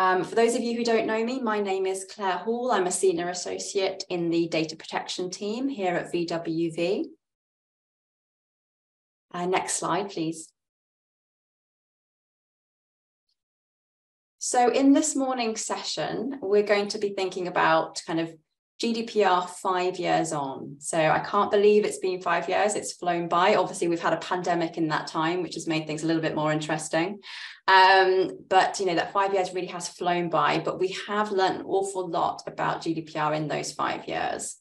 Um, for those of you who don't know me, my name is Claire Hall. I'm a senior associate in the data protection team here at VWV. Uh, next slide, please. So in this morning's session, we're going to be thinking about kind of GDPR five years on. So I can't believe it's been five years. It's flown by. Obviously, we've had a pandemic in that time, which has made things a little bit more interesting. Um, but you know that five years really has flown by. But we have learned an awful lot about GDPR in those five years.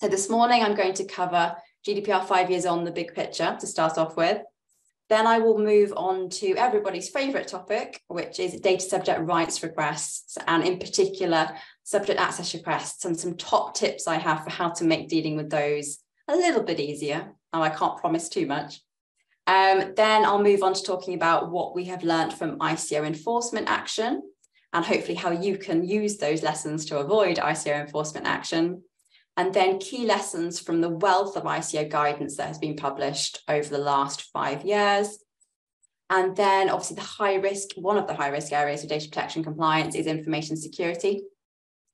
So this morning, I'm going to cover GDPR five years on the big picture to start off with. Then I will move on to everybody's favorite topic, which is data subject rights requests, and in particular, subject access requests, and some top tips I have for how to make dealing with those a little bit easier. Oh, I can't promise too much. Um, then I'll move on to talking about what we have learned from ICO enforcement action and hopefully how you can use those lessons to avoid ICO enforcement action and then key lessons from the wealth of ICO guidance that has been published over the last five years. And then obviously the high risk, one of the high risk areas of data protection compliance is information security.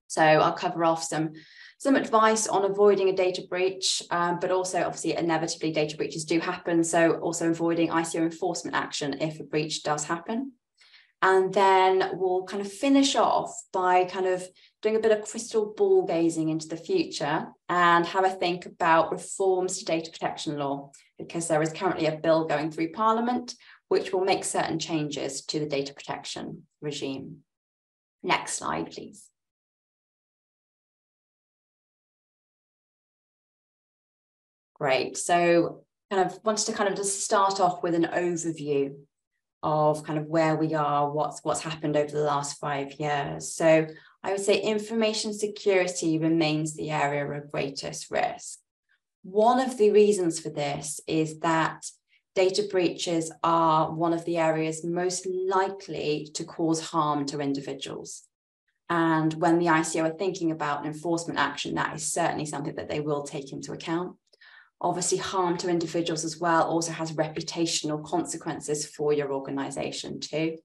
So I'll cover off some, some advice on avoiding a data breach, um, but also obviously inevitably data breaches do happen. So also avoiding ICO enforcement action if a breach does happen. And then we'll kind of finish off by kind of doing a bit of crystal ball gazing into the future and have a think about reforms to data protection law, because there is currently a bill going through Parliament which will make certain changes to the data protection regime. Next slide, please. Great. So kind of wanted to kind of just start off with an overview of kind of where we are, what's what's happened over the last five years. So I would say information security remains the area of greatest risk. One of the reasons for this is that data breaches are one of the areas most likely to cause harm to individuals. And when the ICO are thinking about an enforcement action, that is certainly something that they will take into account. Obviously, harm to individuals as well also has reputational consequences for your organization too.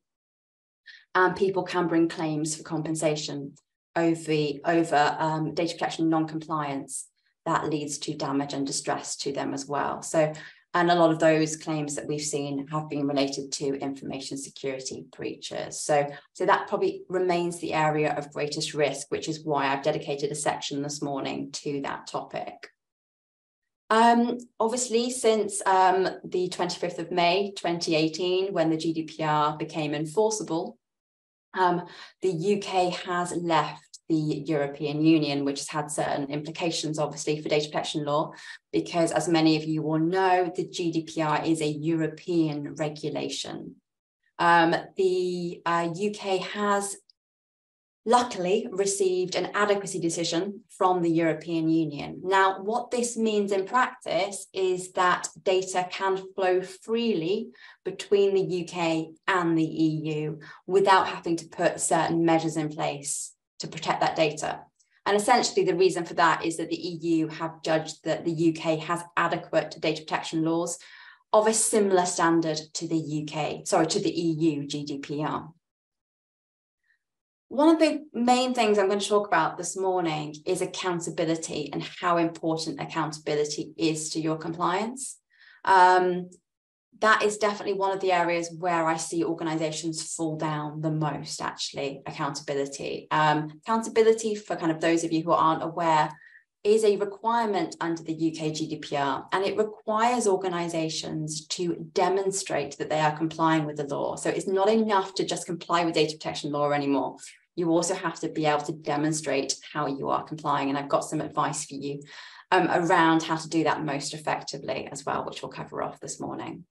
And people can bring claims for compensation over, over um, data protection non-compliance that leads to damage and distress to them as well. So, and a lot of those claims that we've seen have been related to information security breaches. So, so that probably remains the area of greatest risk, which is why I've dedicated a section this morning to that topic. Um, obviously, since um, the 25th of May 2018, when the GDPR became enforceable, um, the UK has left the European Union, which has had certain implications, obviously, for data protection law, because as many of you will know, the GDPR is a European regulation. Um, the uh, UK has luckily received an adequacy decision from the European Union. Now, what this means in practice is that data can flow freely between the UK and the EU without having to put certain measures in place to protect that data. And essentially, the reason for that is that the EU have judged that the UK has adequate data protection laws of a similar standard to the UK, sorry, to the EU GDPR. One of the main things I'm going to talk about this morning is accountability and how important accountability is to your compliance. Um, that is definitely one of the areas where I see organizations fall down the most, actually, accountability. Um, accountability, for kind of those of you who aren't aware, is a requirement under the UK GDPR, and it requires organizations to demonstrate that they are complying with the law. So it's not enough to just comply with data protection law anymore you also have to be able to demonstrate how you are complying. And I've got some advice for you um, around how to do that most effectively as well, which we'll cover off this morning.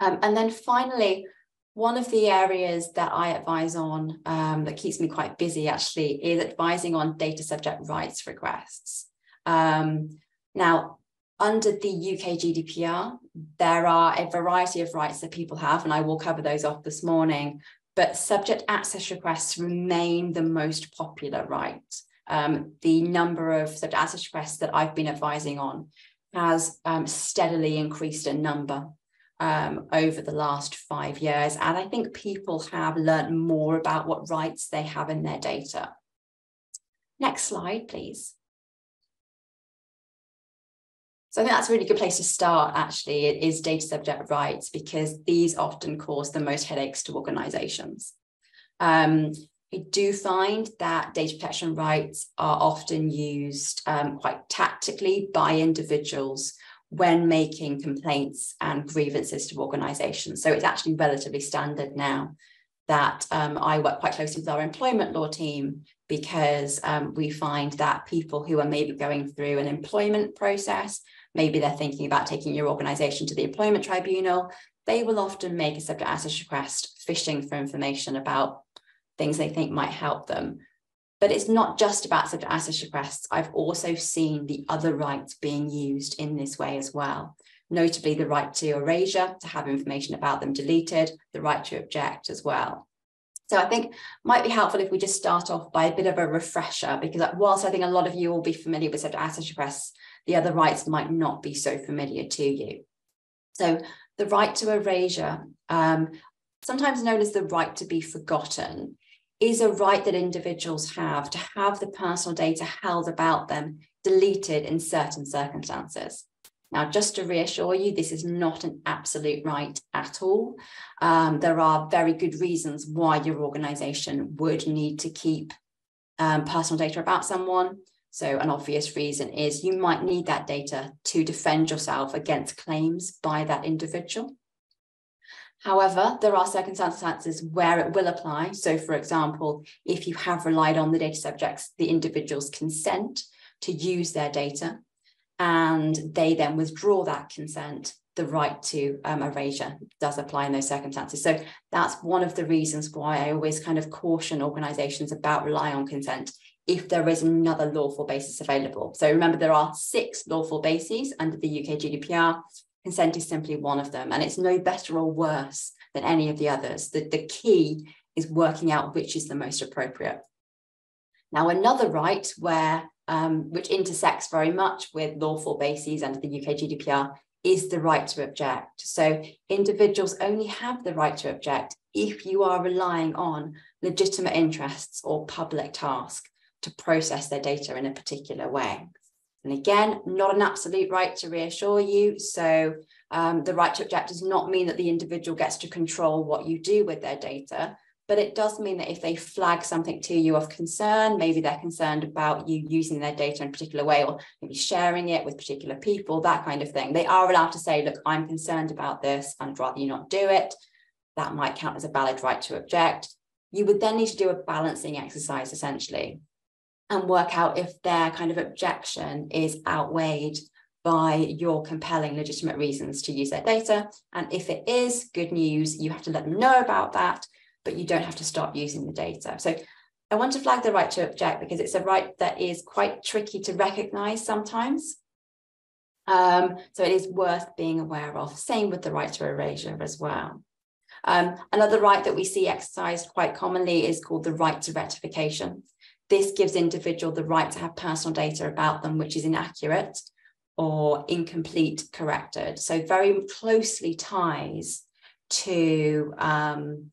Um, and then finally, one of the areas that I advise on um, that keeps me quite busy actually is advising on data subject rights requests. Um, now, under the UK GDPR, there are a variety of rights that people have, and I will cover those off this morning but subject access requests remain the most popular right. Um, the number of subject access requests that I've been advising on has um, steadily increased in number. um, over the last five years. And I think people have learned more about what rights they have in their data. Next slide, please. So I think that's a really good place to start, actually, it is data subject rights, because these often cause the most headaches to organizations. Um, I do find that data protection rights are often used um, quite tactically by individuals when making complaints and grievances to organizations. So it's actually relatively standard now that um, I work quite closely with our employment law team because um, we find that people who are maybe going through an employment process, maybe they're thinking about taking your organization to the employment tribunal, they will often make a subject access request fishing for information about things they think might help them. But it's not just about subject access requests. I've also seen the other rights being used in this way as well, notably the right to erasure, to have information about them deleted, the right to object as well. So I think might be helpful if we just start off by a bit of a refresher, because whilst I think a lot of you will be familiar with subject access requests, the other rights might not be so familiar to you. So the right to erasure, um, sometimes known as the right to be forgotten, is a right that individuals have to have the personal data held about them deleted in certain circumstances. Now, just to reassure you, this is not an absolute right at all. Um, there are very good reasons why your organization would need to keep um, personal data about someone. So, an obvious reason is you might need that data to defend yourself against claims by that individual. However, there are circumstances where it will apply. So, for example, if you have relied on the data subjects, the individual's consent to use their data, and they then withdraw that consent, the right to um, erasure does apply in those circumstances. So, that's one of the reasons why I always kind of caution organizations about relying on consent if there is another lawful basis available. So, remember, there are six lawful bases under the UK GDPR consent is simply one of them and it's no better or worse than any of the others. The, the key is working out which is the most appropriate. Now another right where um, which intersects very much with lawful bases under the uk gdpr is the right to object. So individuals only have the right to object if you are relying on legitimate interests or public task to process their data in a particular way and again, not an absolute right to reassure you. So um, the right to object does not mean that the individual gets to control what you do with their data, but it does mean that if they flag something to you of concern, maybe they're concerned about you using their data in a particular way or maybe sharing it with particular people, that kind of thing. They are allowed to say, look, I'm concerned about this, I'd rather you not do it. That might count as a valid right to object. You would then need to do a balancing exercise essentially and work out if their kind of objection is outweighed by your compelling legitimate reasons to use their data. And if it is good news, you have to let them know about that, but you don't have to stop using the data. So I want to flag the right to object because it's a right that is quite tricky to recognize sometimes. Um, so it is worth being aware of. Same with the right to erasure as well. Um, another right that we see exercised quite commonly is called the right to rectification. This gives individual the right to have personal data about them, which is inaccurate or incomplete corrected. So very closely ties to um,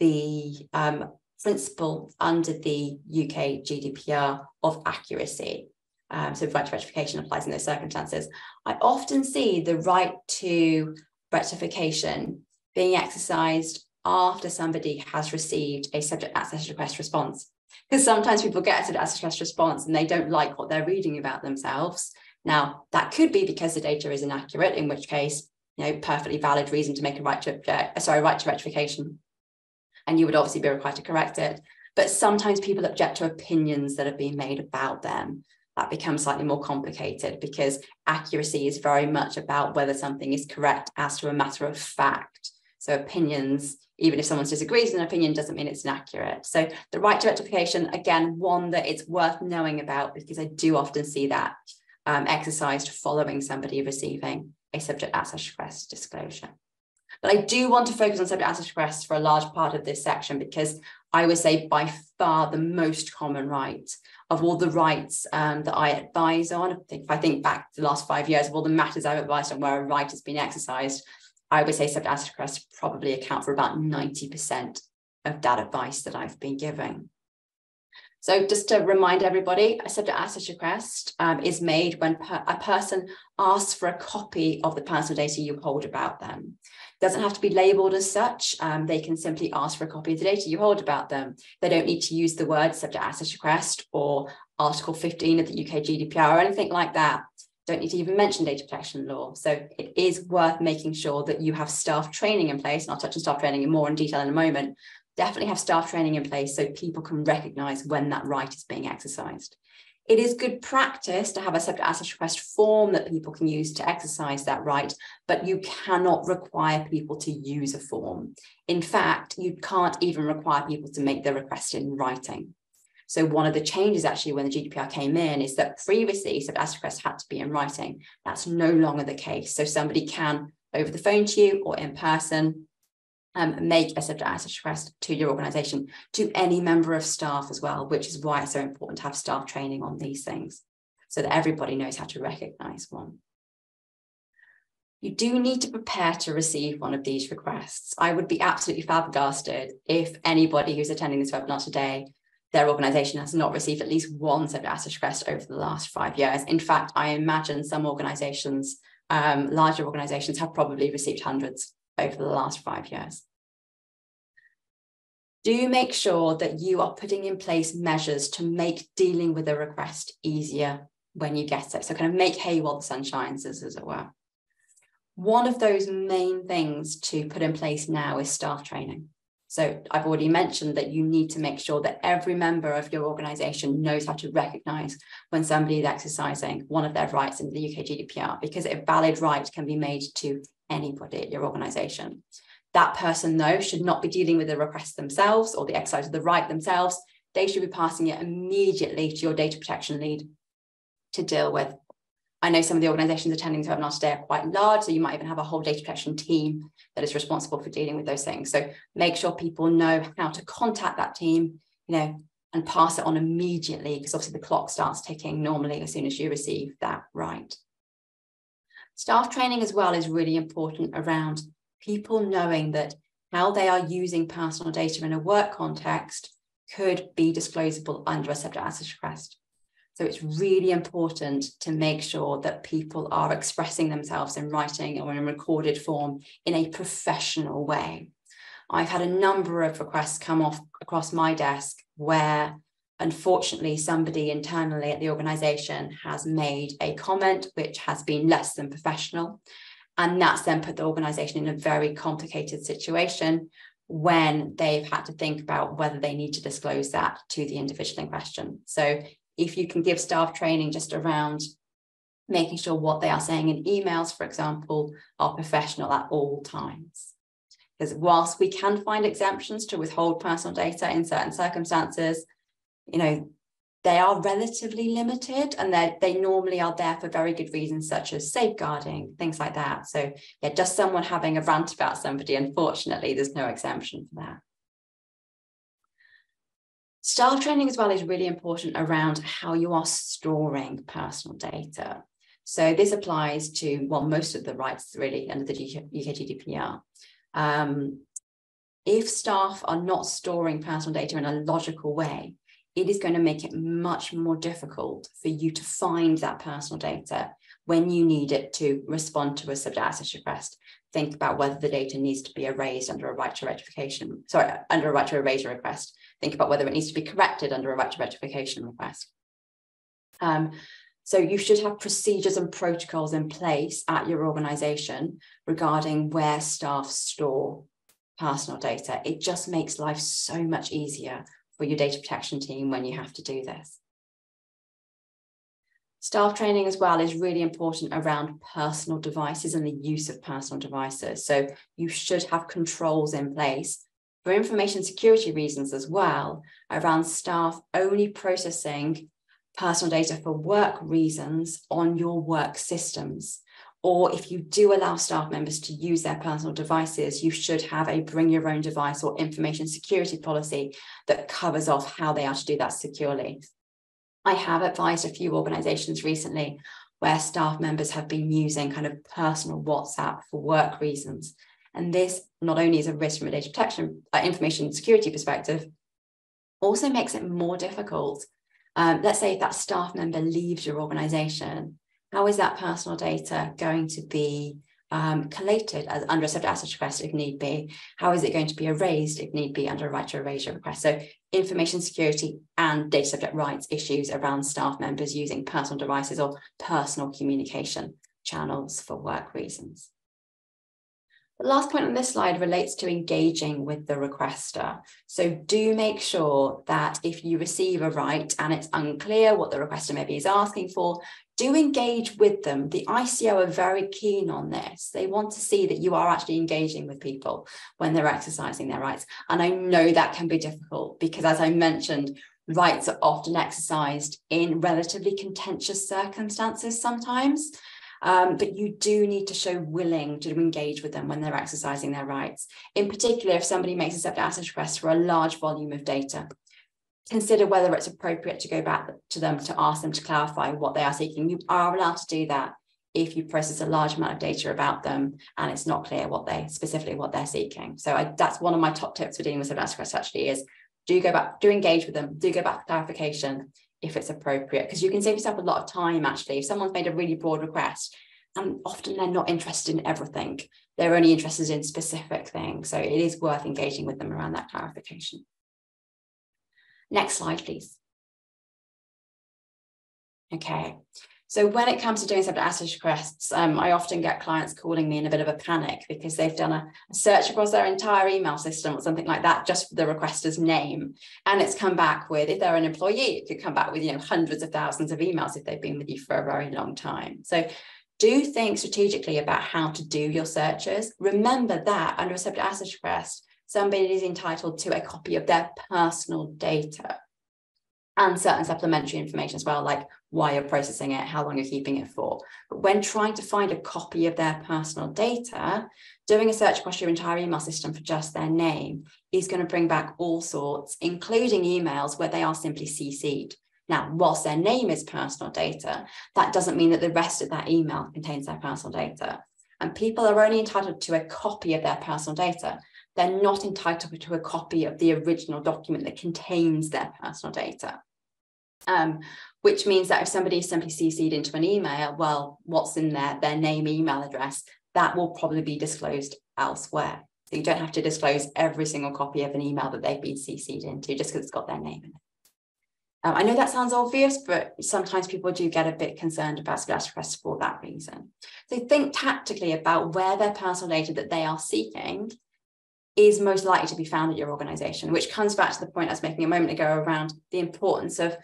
the um, principle under the UK GDPR of accuracy. Um, so right to rectification applies in those circumstances. I often see the right to rectification being exercised after somebody has received a subject access request response because sometimes people get as a stress response and they don't like what they're reading about themselves. Now, that could be because the data is inaccurate, in which case, you know, perfectly valid reason to make a right to object, uh, sorry, right to rectification. And you would obviously be required to correct it. But sometimes people object to opinions that have been made about them. That becomes slightly more complicated because accuracy is very much about whether something is correct as to a matter of fact. So opinions even if someone disagrees with an opinion doesn't mean it's inaccurate. So the right to rectification, again, one that it's worth knowing about because I do often see that um, exercised following somebody receiving a subject access request disclosure. But I do want to focus on subject access requests for a large part of this section because I would say by far the most common right of all the rights um, that I advise on. If I think back the last five years of all the matters I've advised on where a right has been exercised, I would say subject access requests probably account for about 90% of that advice that I've been giving. So just to remind everybody, a subject access request um, is made when per a person asks for a copy of the personal data you hold about them. It doesn't have to be labeled as such. Um, they can simply ask for a copy of the data you hold about them. They don't need to use the word subject access request or Article 15 of the UK GDPR or anything like that. Don't need to even mention data protection law. So it is worth making sure that you have staff training in place, and I'll touch on staff training in more in detail in a moment, definitely have staff training in place so people can recognize when that right is being exercised. It is good practice to have a subject access request form that people can use to exercise that right, but you cannot require people to use a form. In fact, you can't even require people to make the request in writing. So one of the changes actually when the GDPR came in is that previously subject requests had to be in writing. That's no longer the case. So somebody can over the phone to you or in person um, make a subject access request to your organization, to any member of staff as well, which is why it's so important to have staff training on these things so that everybody knows how to recognize one. You do need to prepare to receive one of these requests. I would be absolutely flabbergasted if anybody who's attending this webinar today, their organization has not received at least one subject access request over the last five years. In fact, I imagine some organizations, um, larger organizations have probably received hundreds over the last five years. Do make sure that you are putting in place measures to make dealing with a request easier when you get it. So kind of make hay while the sun shines, as, as it were. One of those main things to put in place now is staff training. So I've already mentioned that you need to make sure that every member of your organization knows how to recognize when somebody is exercising one of their rights in the UK GDPR, because a valid right can be made to anybody at your organization. That person, though, should not be dealing with the request themselves or the exercise of the right themselves. They should be passing it immediately to your data protection lead to deal with. I know some of the organizations attending the webinar today are quite large, so you might even have a whole data protection team that is responsible for dealing with those things. So make sure people know how to contact that team, you know, and pass it on immediately because obviously the clock starts ticking normally as soon as you receive that right. Staff training as well is really important around people knowing that how they are using personal data in a work context could be disclosable under a subject access request. So it's really important to make sure that people are expressing themselves in writing or in recorded form in a professional way. I've had a number of requests come off across my desk where unfortunately somebody internally at the organization has made a comment which has been less than professional and that's then put the organization in a very complicated situation when they've had to think about whether they need to disclose that to the individual in question so if you can give staff training just around making sure what they are saying in emails for example are professional at all times. Because whilst we can find exemptions to withhold personal data in certain circumstances you know, they are relatively limited and they normally are there for very good reasons such as safeguarding things like that. So yeah just someone having a rant about somebody unfortunately there's no exemption for that staff training as well is really important around how you are storing personal data so this applies to well most of the rights really under the uk gdpr um, if staff are not storing personal data in a logical way it is going to make it much more difficult for you to find that personal data when you need it to respond to a subject access request. Think about whether the data needs to be erased under a right to rectification, sorry, under a right to erase request. Think about whether it needs to be corrected under a right to rectification request. Um, so you should have procedures and protocols in place at your organization regarding where staff store personal data. It just makes life so much easier for your data protection team when you have to do this. Staff training as well is really important around personal devices and the use of personal devices. So you should have controls in place for information security reasons as well around staff only processing personal data for work reasons on your work systems. Or if you do allow staff members to use their personal devices, you should have a bring your own device or information security policy that covers off how they are to do that securely. I have advised a few organizations recently where staff members have been using kind of personal WhatsApp for work reasons. And this not only is a risk from a data protection, uh, information security perspective, also makes it more difficult. Um, let's say that staff member leaves your organization, how is that personal data going to be um, collated as under a subject access request if need be? How is it going to be erased if need be under a right to erasure request? So information security and data subject rights issues around staff members using personal devices or personal communication channels for work reasons. The last point on this slide relates to engaging with the requester. So do make sure that if you receive a right and it's unclear what the requester maybe is asking for, do engage with them. The ICO are very keen on this. They want to see that you are actually engaging with people when they're exercising their rights. And I know that can be difficult because, as I mentioned, rights are often exercised in relatively contentious circumstances sometimes. Um, but you do need to show willing to engage with them when they're exercising their rights. In particular, if somebody makes a subject access request for a large volume of data, consider whether it's appropriate to go back to them to ask them to clarify what they are seeking. You are allowed to do that if you process a large amount of data about them and it's not clear what they specifically what they're seeking. So I, that's one of my top tips for dealing with subject requests actually is do go back, do engage with them, do go back for clarification if it's appropriate, because you can save yourself a lot of time actually. If someone's made a really broad request, and often they're not interested in everything, they're only interested in specific things. So it is worth engaging with them around that clarification. Next slide, please. Okay, so when it comes to doing subject access requests, um, I often get clients calling me in a bit of a panic because they've done a, a, search across their entire email system or something like that, just for the requester's name. And it's come back with, if they're an employee, it could come back with, you know, hundreds of thousands of emails if they've been with you for a very long time. So do think strategically about how to do your searches. Remember that under a access request, somebody is entitled to a copy of their personal data and certain supplementary information as well, like why you're processing it, how long you're keeping it for. But when trying to find a copy of their personal data, doing a search across your entire email system for just their name is going to bring back all sorts, including emails where they are simply CC'd. Now, whilst their name is personal data, that doesn't mean that the rest of that email contains their personal data. And people are only entitled to a copy of their personal data they're not entitled to a copy of the original document that contains their personal data. Um, which means that if somebody is simply CC'd into an email, well, what's in there, their name, email address, that will probably be disclosed elsewhere. So you don't have to disclose every single copy of an email that they've been CC'd into just because it's got their name in it. Um, I know that sounds obvious, but sometimes people do get a bit concerned about splash requests for that reason. So think tactically about where their personal data that they are seeking is most likely to be found at your organization, which comes back to the point I was making a moment ago around the importance of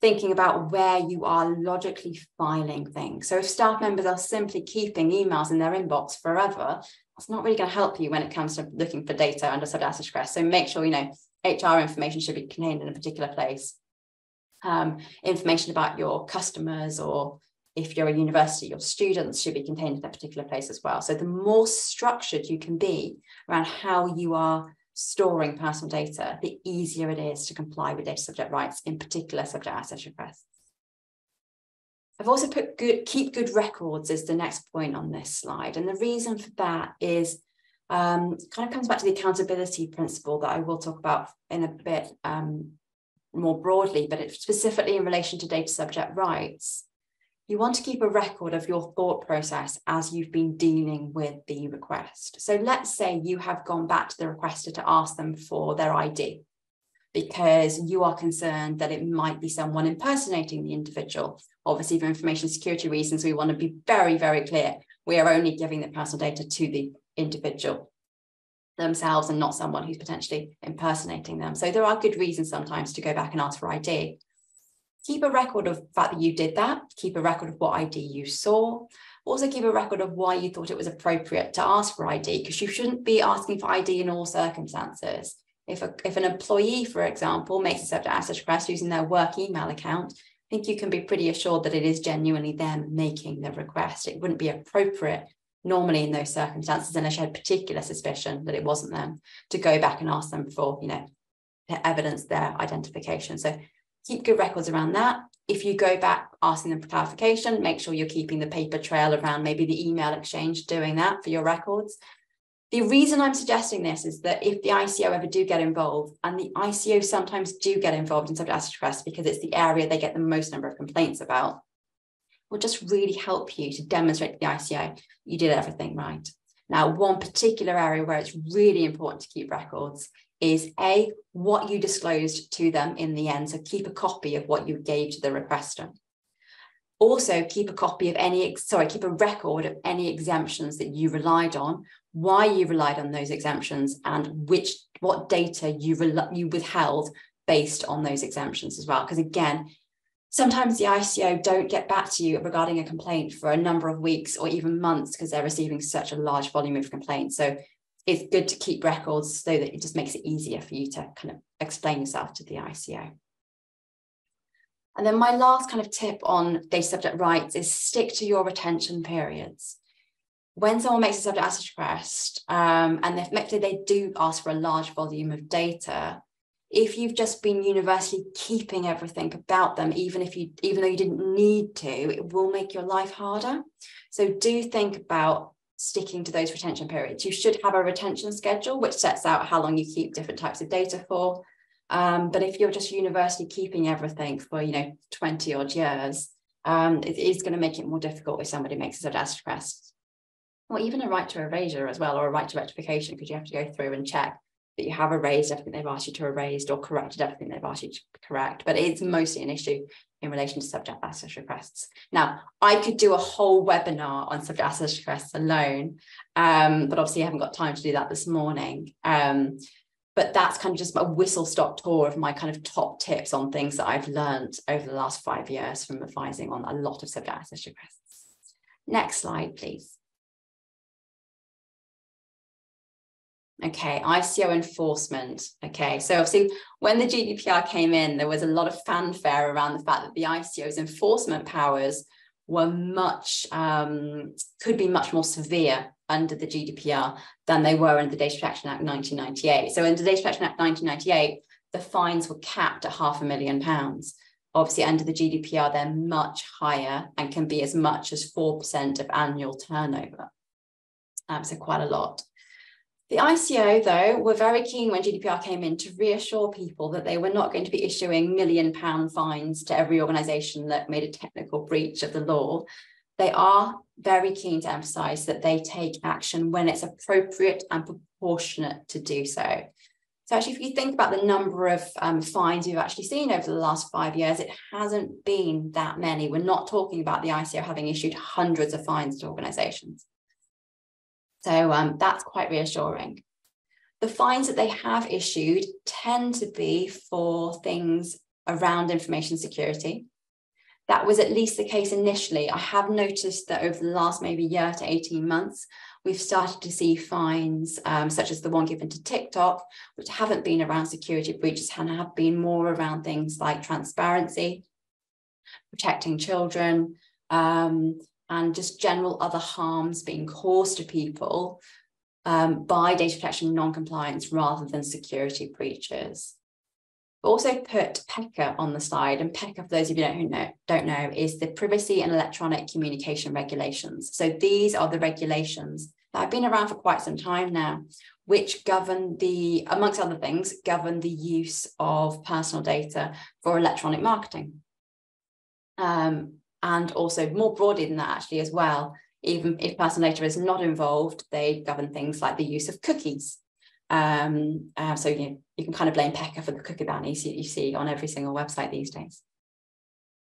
thinking about where you are logically filing things. So if staff members are simply keeping emails in their inbox forever, that's not really going to help you when it comes to looking for data under subject request. So make sure you know HR information should be contained in a particular place. Um, information about your customers or if you're a university, your students should be contained in that particular place as well. So the more structured you can be around how you are storing personal data, the easier it is to comply with data subject rights, in particular subject access requests. I've also put good, keep good records as the next point on this slide. And the reason for that is um, kind of comes back to the accountability principle that I will talk about in a bit um, more broadly, but it's specifically in relation to data subject rights you want to keep a record of your thought process as you've been dealing with the request. So let's say you have gone back to the requester to ask them for their ID because you are concerned that it might be someone impersonating the individual. Obviously, for information security reasons, we want to be very, very clear. We are only giving the personal data to the individual themselves and not someone who's potentially impersonating them. So there are good reasons sometimes to go back and ask for ID keep a record of the fact that you did that, keep a record of what ID you saw, also keep a record of why you thought it was appropriate to ask for ID, because you shouldn't be asking for ID in all circumstances. If, a, if an employee, for example, makes a subject access request using their work email account, I think you can be pretty assured that it is genuinely them making the request. It wouldn't be appropriate normally in those circumstances, unless you had particular suspicion that it wasn't them, to go back and ask them for, you know, evidence their identification. So keep good records around that. if you go back asking them for clarification, make sure you're keeping the paper trail around maybe the email exchange doing that for your records. The reason I'm suggesting this is that if the ICO ever do get involved, and the ICO sometimes do get involved in subject access requests because it's the area they get the most number of complaints about, will just really help you to demonstrate to the ICO you did everything right. Now, one particular area where it's really important to keep records is A, what you disclosed to them in the end. So keep a copy of what you gave to the requester. Also, keep a copy of any, sorry, keep a record of any exemptions that you relied on, why you relied on those exemptions, and which what data you, you withheld based on those exemptions as well. Because again, sometimes the ICO don't get back to you regarding a complaint for a number of weeks or even months because they're receiving such a large volume of complaints. So it's good to keep records so that it just makes it easier for you to kind of explain yourself to the ICO. And then my last kind of tip on data subject rights is stick to your retention periods. When someone makes a subject access request um, and they do ask for a large volume of data, if you've just been universally keeping everything about them, even if you even though you didn't need to, it will make your life harder. So do think about sticking to those retention periods. You should have a retention schedule, which sets out how long you keep different types of data for. Um, but if you're just universally keeping everything for, you know, 20 odd years, um, it is going to make it more difficult if somebody makes a subject request. Or even a right to erasure as well, or a right to rectification, because you have to go through and check that you have erased everything they've asked you to erase or corrected everything they've asked you to correct. But it's mostly an issue in relation to subject access requests. Now, I could do a whole webinar on subject access requests alone, um, but obviously I haven't got time to do that this morning. Um, but that's kind of just a whistle stop tour of my kind of top tips on things that I've learned over the last five years from advising on a lot of subject access requests. Next slide, please. Okay, ICO enforcement. Okay, so obviously when the GDPR came in, there was a lot of fanfare around the fact that the ICO's enforcement powers were much, um, could be much more severe under the GDPR than they were under the Data Protection Act 1998. So in the Data Protection Act 1998, the fines were capped at half a million pounds. Obviously, under the GDPR, they're much higher and can be as much as 4% of annual turnover. Um, so quite a lot. The ICO, though, were very keen when GDPR came in to reassure people that they were not going to be issuing million pound fines to every organisation that made a technical breach of the law. They are very keen to emphasise that they take action when it's appropriate and proportionate to do so. So, actually, if you think about the number of um, fines you've actually seen over the last five years, it hasn't been that many. We're not talking about the ICO having issued hundreds of fines to organisations. So um, that's quite reassuring. The fines that they have issued tend to be for things around information security. That was at least the case initially. I have noticed that over the last maybe year to 18 months, we've started to see fines um, such as the one given to TikTok, which haven't been around security breaches and have been more around things like transparency, protecting children, um, and just general other harms being caused to people um, by data protection non-compliance rather than security breaches. Also put PECR on the slide, and PECR, for those of you don't know, don't know, is the Privacy and Electronic Communication Regulations. So these are the regulations that have been around for quite some time now, which govern the, amongst other things, govern the use of personal data for electronic marketing. Um, and also more broadly than that actually as well even if personal data is not involved they govern things like the use of cookies um, uh, so you, you can kind of blame PECR for the cookie ban you see, you see on every single website these days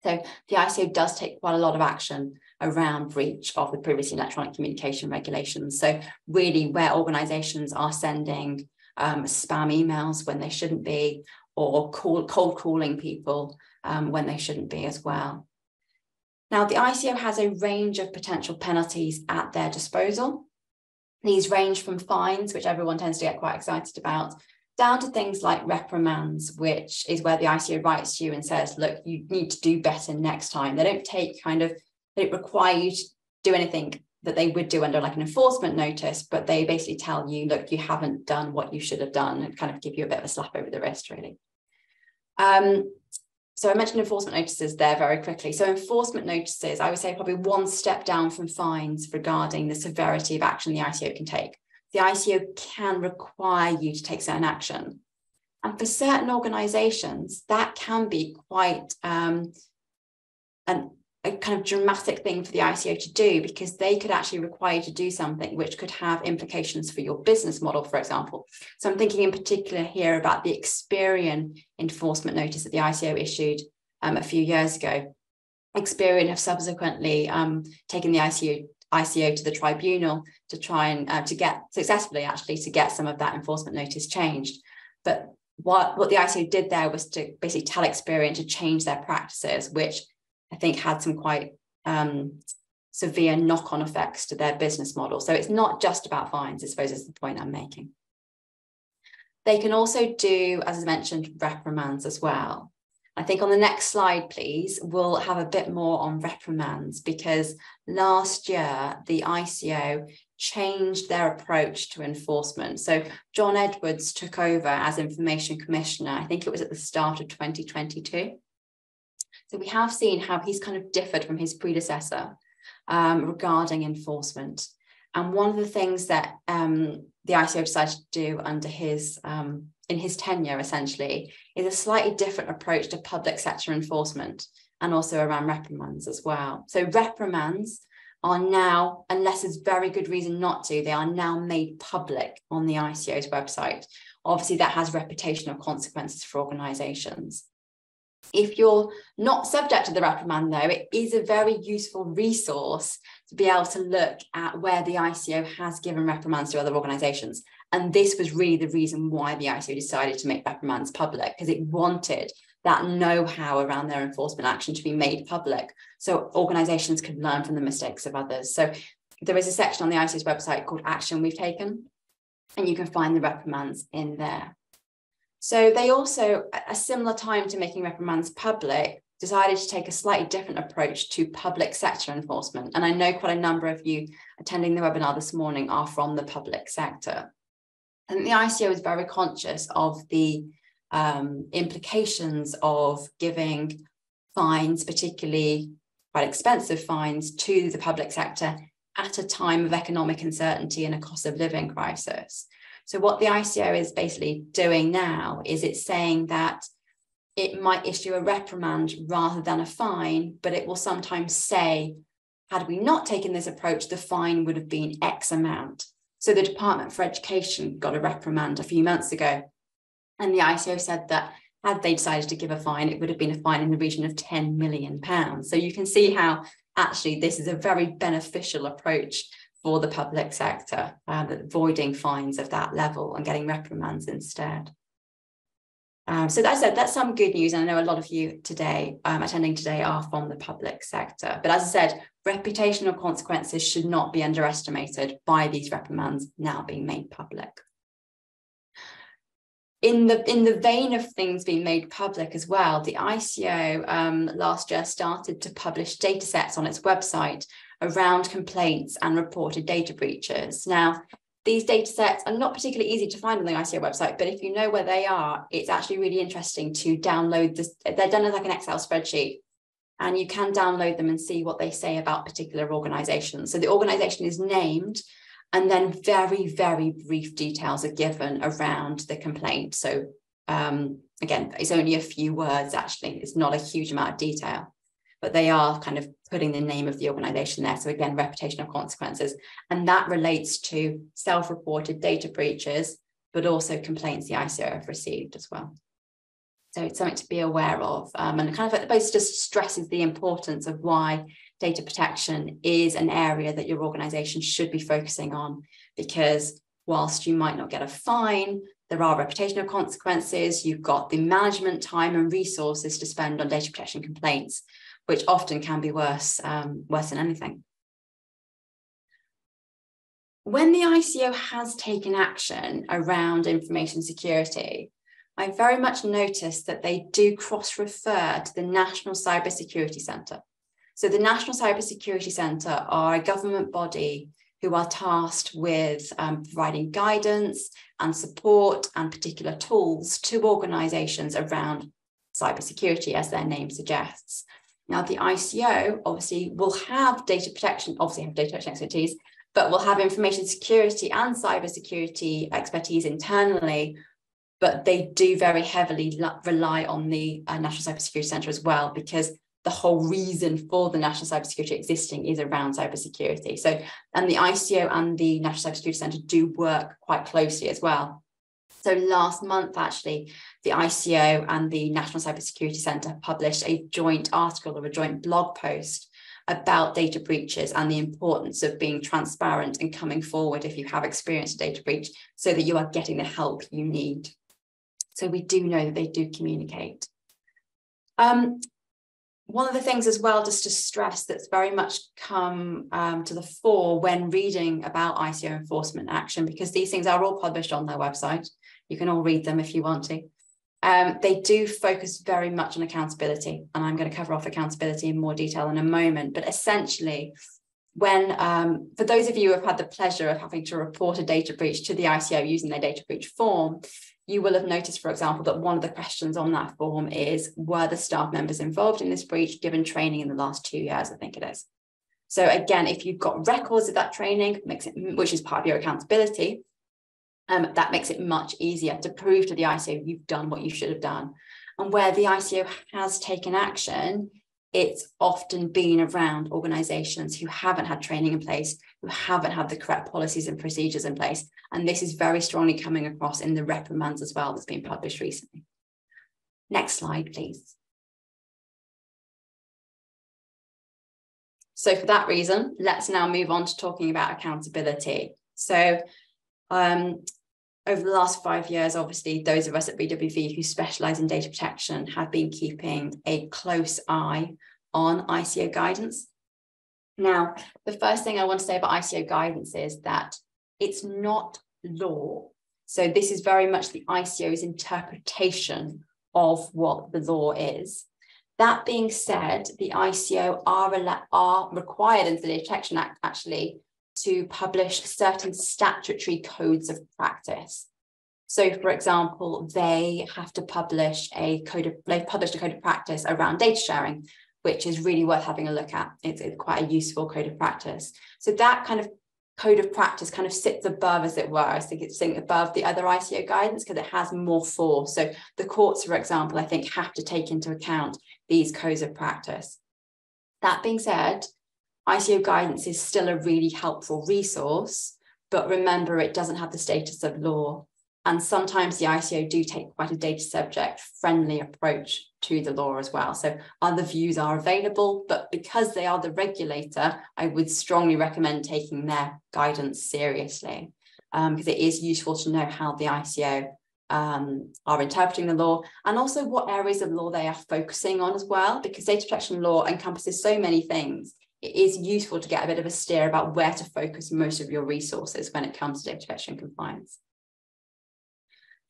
so the ICO does take quite a lot of action around breach of the privacy and electronic communication regulations. So really where organizations are sending um, spam emails when they shouldn't be, or call, cold calling people um, when they shouldn't be as well. Now, the ICO has a range of potential penalties at their disposal. These range from fines, which everyone tends to get quite excited about, down to things like reprimands, which is where the ICO writes to you and says, look, you need to do better next time. They don't take kind of, they don't require you to do anything that they would do under like an enforcement notice, but they basically tell you, look, you haven't done what you should have done and kind of give you a bit of a slap over the wrist, really. Um, so I mentioned enforcement notices there very quickly. So enforcement notices, I would say probably one step down from fines regarding the severity of action the ICO can take. The ICO can require you to take certain action. And for certain organizations, that can be quite um, an, a kind of dramatic thing for the ICO to do because they could actually require you to do something which could have implications for your business model, for example. So I'm thinking in particular here about the Experian enforcement notice that the ICO issued um, a few years ago. Experian have subsequently um, taken the ICO ICO to the tribunal to try and uh, to get successfully actually to get some of that enforcement notice changed. But what, what the ICO did there was to basically tell Experian to change their practices, which I think had some quite um, severe knock on effects to their business model. So it's not just about fines, I suppose, is the point I'm making. They can also do, as I mentioned, reprimands as well. I think on the next slide, please, we'll have a bit more on reprimands because last year the ICO changed their approach to enforcement. So John Edwards took over as Information Commissioner, I think it was at the start of 2022. So we have seen how he's kind of differed from his predecessor um, regarding enforcement. And one of the things that um, the ICO decided to do under his um, in his tenure essentially is a slightly different approach to public sector enforcement and also around reprimands as well. So reprimands are now, unless there's very good reason not to, they are now made public on the ICO's website. Obviously, that has reputational consequences for organizations. If you're not subject to the reprimand, though, it is a very useful resource to be able to look at where the ICO has given reprimands to other organisations. And this was really the reason why the ICO decided to make reprimands public, because it wanted that know-how around their enforcement action to be made public so organisations could learn from the mistakes of others. So there is a section on the ICO's website called Action We've Taken, and you can find the reprimands in there. So they also, at a similar time to making reprimands public, decided to take a slightly different approach to public sector enforcement. And I know quite a number of you attending the webinar this morning are from the public sector. And the ICO is very conscious of the um, implications of giving fines, particularly quite expensive fines, to the public sector at a time of economic uncertainty and a cost of living crisis. So what the ICO is basically doing now is it's saying that it might issue a reprimand rather than a fine, but it will sometimes say, had we not taken this approach, the fine would have been X amount. So the Department for Education got a reprimand a few months ago, and the ICO said that had they decided to give a fine, it would have been a fine in the region of 10 million pounds. So you can see how actually this is a very beneficial approach for the public sector, uh, avoiding fines of that level and getting reprimands instead. Um, so I said, that's some good news. And I know a lot of you today um, attending today are from the public sector. But as I said, reputational consequences should not be underestimated by these reprimands now being made public. In the, in the vein of things being made public as well, the ICO um, last year started to publish data sets on its website around complaints and reported data breaches. Now, these data sets are not particularly easy to find on the ICO website, but if you know where they are, it's actually really interesting to download this. They're done as like an Excel spreadsheet, and you can download them and see what they say about particular organizations. So the organization is named, and then very, very brief details are given around the complaint. So um, again, it's only a few words actually, it's not a huge amount of detail but they are kind of putting the name of the organization there. So again, reputational consequences. And that relates to self-reported data breaches, but also complaints the ICO have received as well. So it's something to be aware of. Um, and kind of both just stresses the importance of why data protection is an area that your organization should be focusing on, because whilst you might not get a fine, there are reputational consequences. You've got the management time and resources to spend on data protection complaints which often can be worse, um, worse than anything. When the ICO has taken action around information security, I very much noticed that they do cross refer to the National Cybersecurity Centre. So, the National Cybersecurity Centre are a government body who are tasked with um, providing guidance and support and particular tools to organisations around cybersecurity, as their name suggests. Now, the ICO obviously will have data protection, obviously have data protection expertise, but will have information security and cybersecurity expertise internally. But they do very heavily rely on the uh, National Cybersecurity Centre as well, because the whole reason for the National Cybersecurity existing is around cybersecurity. So, and the ICO and the National Cybersecurity Centre do work quite closely as well. So last month, actually, the ICO and the National Cybersecurity Centre published a joint article or a joint blog post about data breaches and the importance of being transparent and coming forward if you have experienced a data breach so that you are getting the help you need. So we do know that they do communicate. Um, one of the things as well, just to stress that's very much come um, to the fore when reading about ICO enforcement action, because these things are all published on their website. You can all read them if you want to. Um, they do focus very much on accountability, and I'm going to cover off accountability in more detail in a moment. But essentially, when um, for those of you who have had the pleasure of having to report a data breach to the ICO using their data breach form, you will have noticed, for example, that one of the questions on that form is Were the staff members involved in this breach given training in the last two years? I think it is. So, again, if you've got records of that training, makes it, which is part of your accountability, um, that makes it much easier to prove to the ICO you've done what you should have done. And where the ICO has taken action, it's often been around organizations who haven't had training in place, who haven't had the correct policies and procedures in place. And this is very strongly coming across in the reprimands as well that's been published recently. Next slide, please. So for that reason, let's now move on to talking about accountability. So um, over the last five years, obviously, those of us at VWV who specialize in data protection have been keeping a close eye on ICO guidance. Now, the first thing I want to say about ICO guidance is that it's not law. So, this is very much the ICO's interpretation of what the law is. That being said, the ICO are, are required under the Data Protection Act actually to publish certain statutory codes of practice. So, for example, they have to publish a code of, they've published a code of practice around data sharing, which is really worth having a look at. It's, it's quite a useful code of practice. So that kind of code of practice kind of sits above, as it were. I think it's sitting above the other ICO guidance because it has more force. So the courts, for example, I think have to take into account these codes of practice. That being said, ICO guidance is still a really helpful resource, but remember it doesn't have the status of law. And sometimes the ICO do take quite a data subject friendly approach to the law as well. So other views are available, but because they are the regulator, I would strongly recommend taking their guidance seriously um, because it is useful to know how the ICO um, are interpreting the law and also what areas of law they are focusing on as well, because data protection law encompasses so many things it is useful to get a bit of a steer about where to focus most of your resources when it comes to data protection compliance.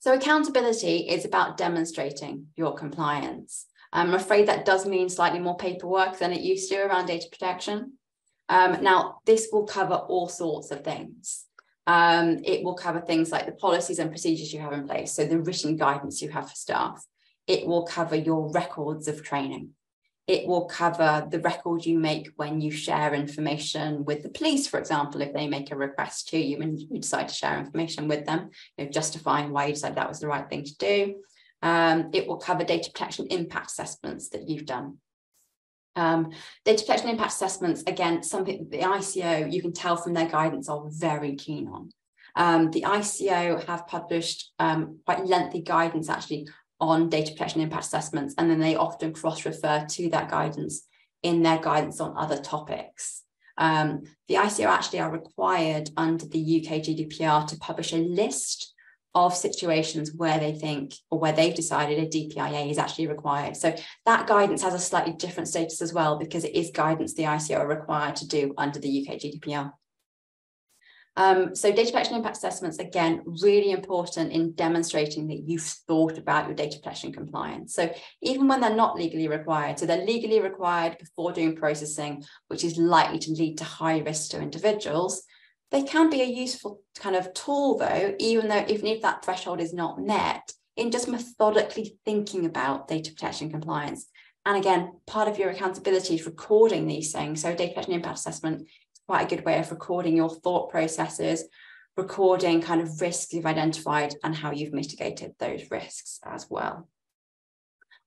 So accountability is about demonstrating your compliance. I'm afraid that does mean slightly more paperwork than it used to around data protection. Um, now, this will cover all sorts of things. Um, it will cover things like the policies and procedures you have in place, so the written guidance you have for staff. It will cover your records of training it will cover the record you make when you share information with the police, for example, if they make a request to you and you decide to share information with them, you know, justifying why you decided that was the right thing to do. Um, it will cover data protection impact assessments that you've done. Um, data protection impact assessments, again, something the ICO, you can tell from their guidance, are very keen on. Um, the ICO have published um, quite lengthy guidance actually on data protection impact assessments, and then they often cross refer to that guidance in their guidance on other topics. Um, the ICO actually are required under the UK GDPR to publish a list of situations where they think or where they've decided a DPIA is actually required. So that guidance has a slightly different status as well because it is guidance the ICO are required to do under the UK GDPR. Um, so data protection impact assessments, again, really important in demonstrating that you've thought about your data protection compliance. So even when they're not legally required, so they're legally required before doing processing, which is likely to lead to high risk to individuals, they can be a useful kind of tool though, even though even if that threshold is not met, in just methodically thinking about data protection compliance. And again, part of your accountability is recording these things. So data protection impact assessment quite a good way of recording your thought processes, recording kind of risks you've identified and how you've mitigated those risks as well.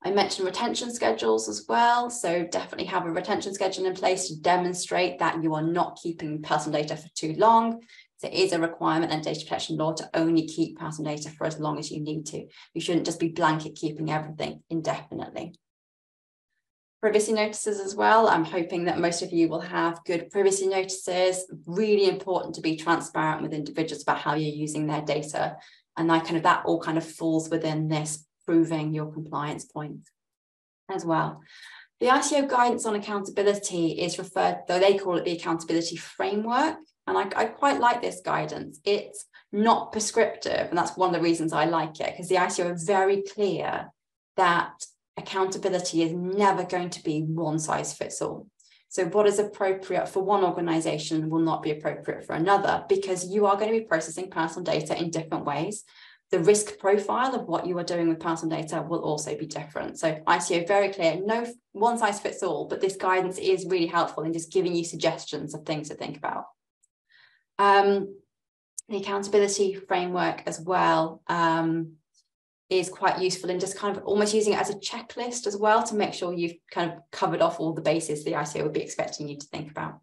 I mentioned retention schedules as well. So definitely have a retention schedule in place to demonstrate that you are not keeping personal data for too long. So it is a requirement in data protection law to only keep personal data for as long as you need to. You shouldn't just be blanket keeping everything indefinitely. Privacy notices as well. I'm hoping that most of you will have good privacy notices. Really important to be transparent with individuals about how you're using their data. And that kind of that all kind of falls within this proving your compliance points as well. The ICO guidance on accountability is referred, though they call it the accountability framework. And I, I quite like this guidance. It's not prescriptive. And that's one of the reasons I like it, because the ICO are very clear that accountability is never going to be one size fits all. So, what is appropriate for one organization will not be appropriate for another because you are going to be processing personal data in different ways the risk profile of what you are doing with personal data will also be different. So ICO very clear, no one size fits all, but this guidance is really helpful in just giving you suggestions of things to think about. Um, the accountability framework as well um, is quite useful in just kind of almost using it as a checklist as well to make sure you've kind of covered off all the bases the ICO would be expecting you to think about.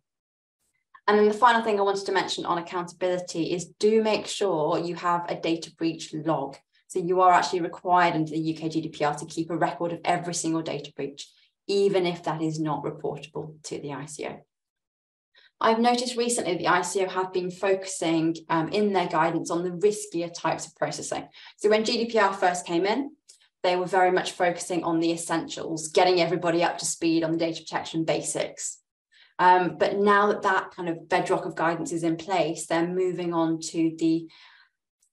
And then the final thing I wanted to mention on accountability is do make sure you have a data breach log. So you are actually required under the UK GDPR to keep a record of every single data breach, even if that is not reportable to the ICO. I've noticed recently the ICO have been focusing um, in their guidance on the riskier types of processing. So when GDPR first came in, they were very much focusing on the essentials, getting everybody up to speed on the data protection basics. Um, but now that that kind of bedrock of guidance is in place, they're moving on to the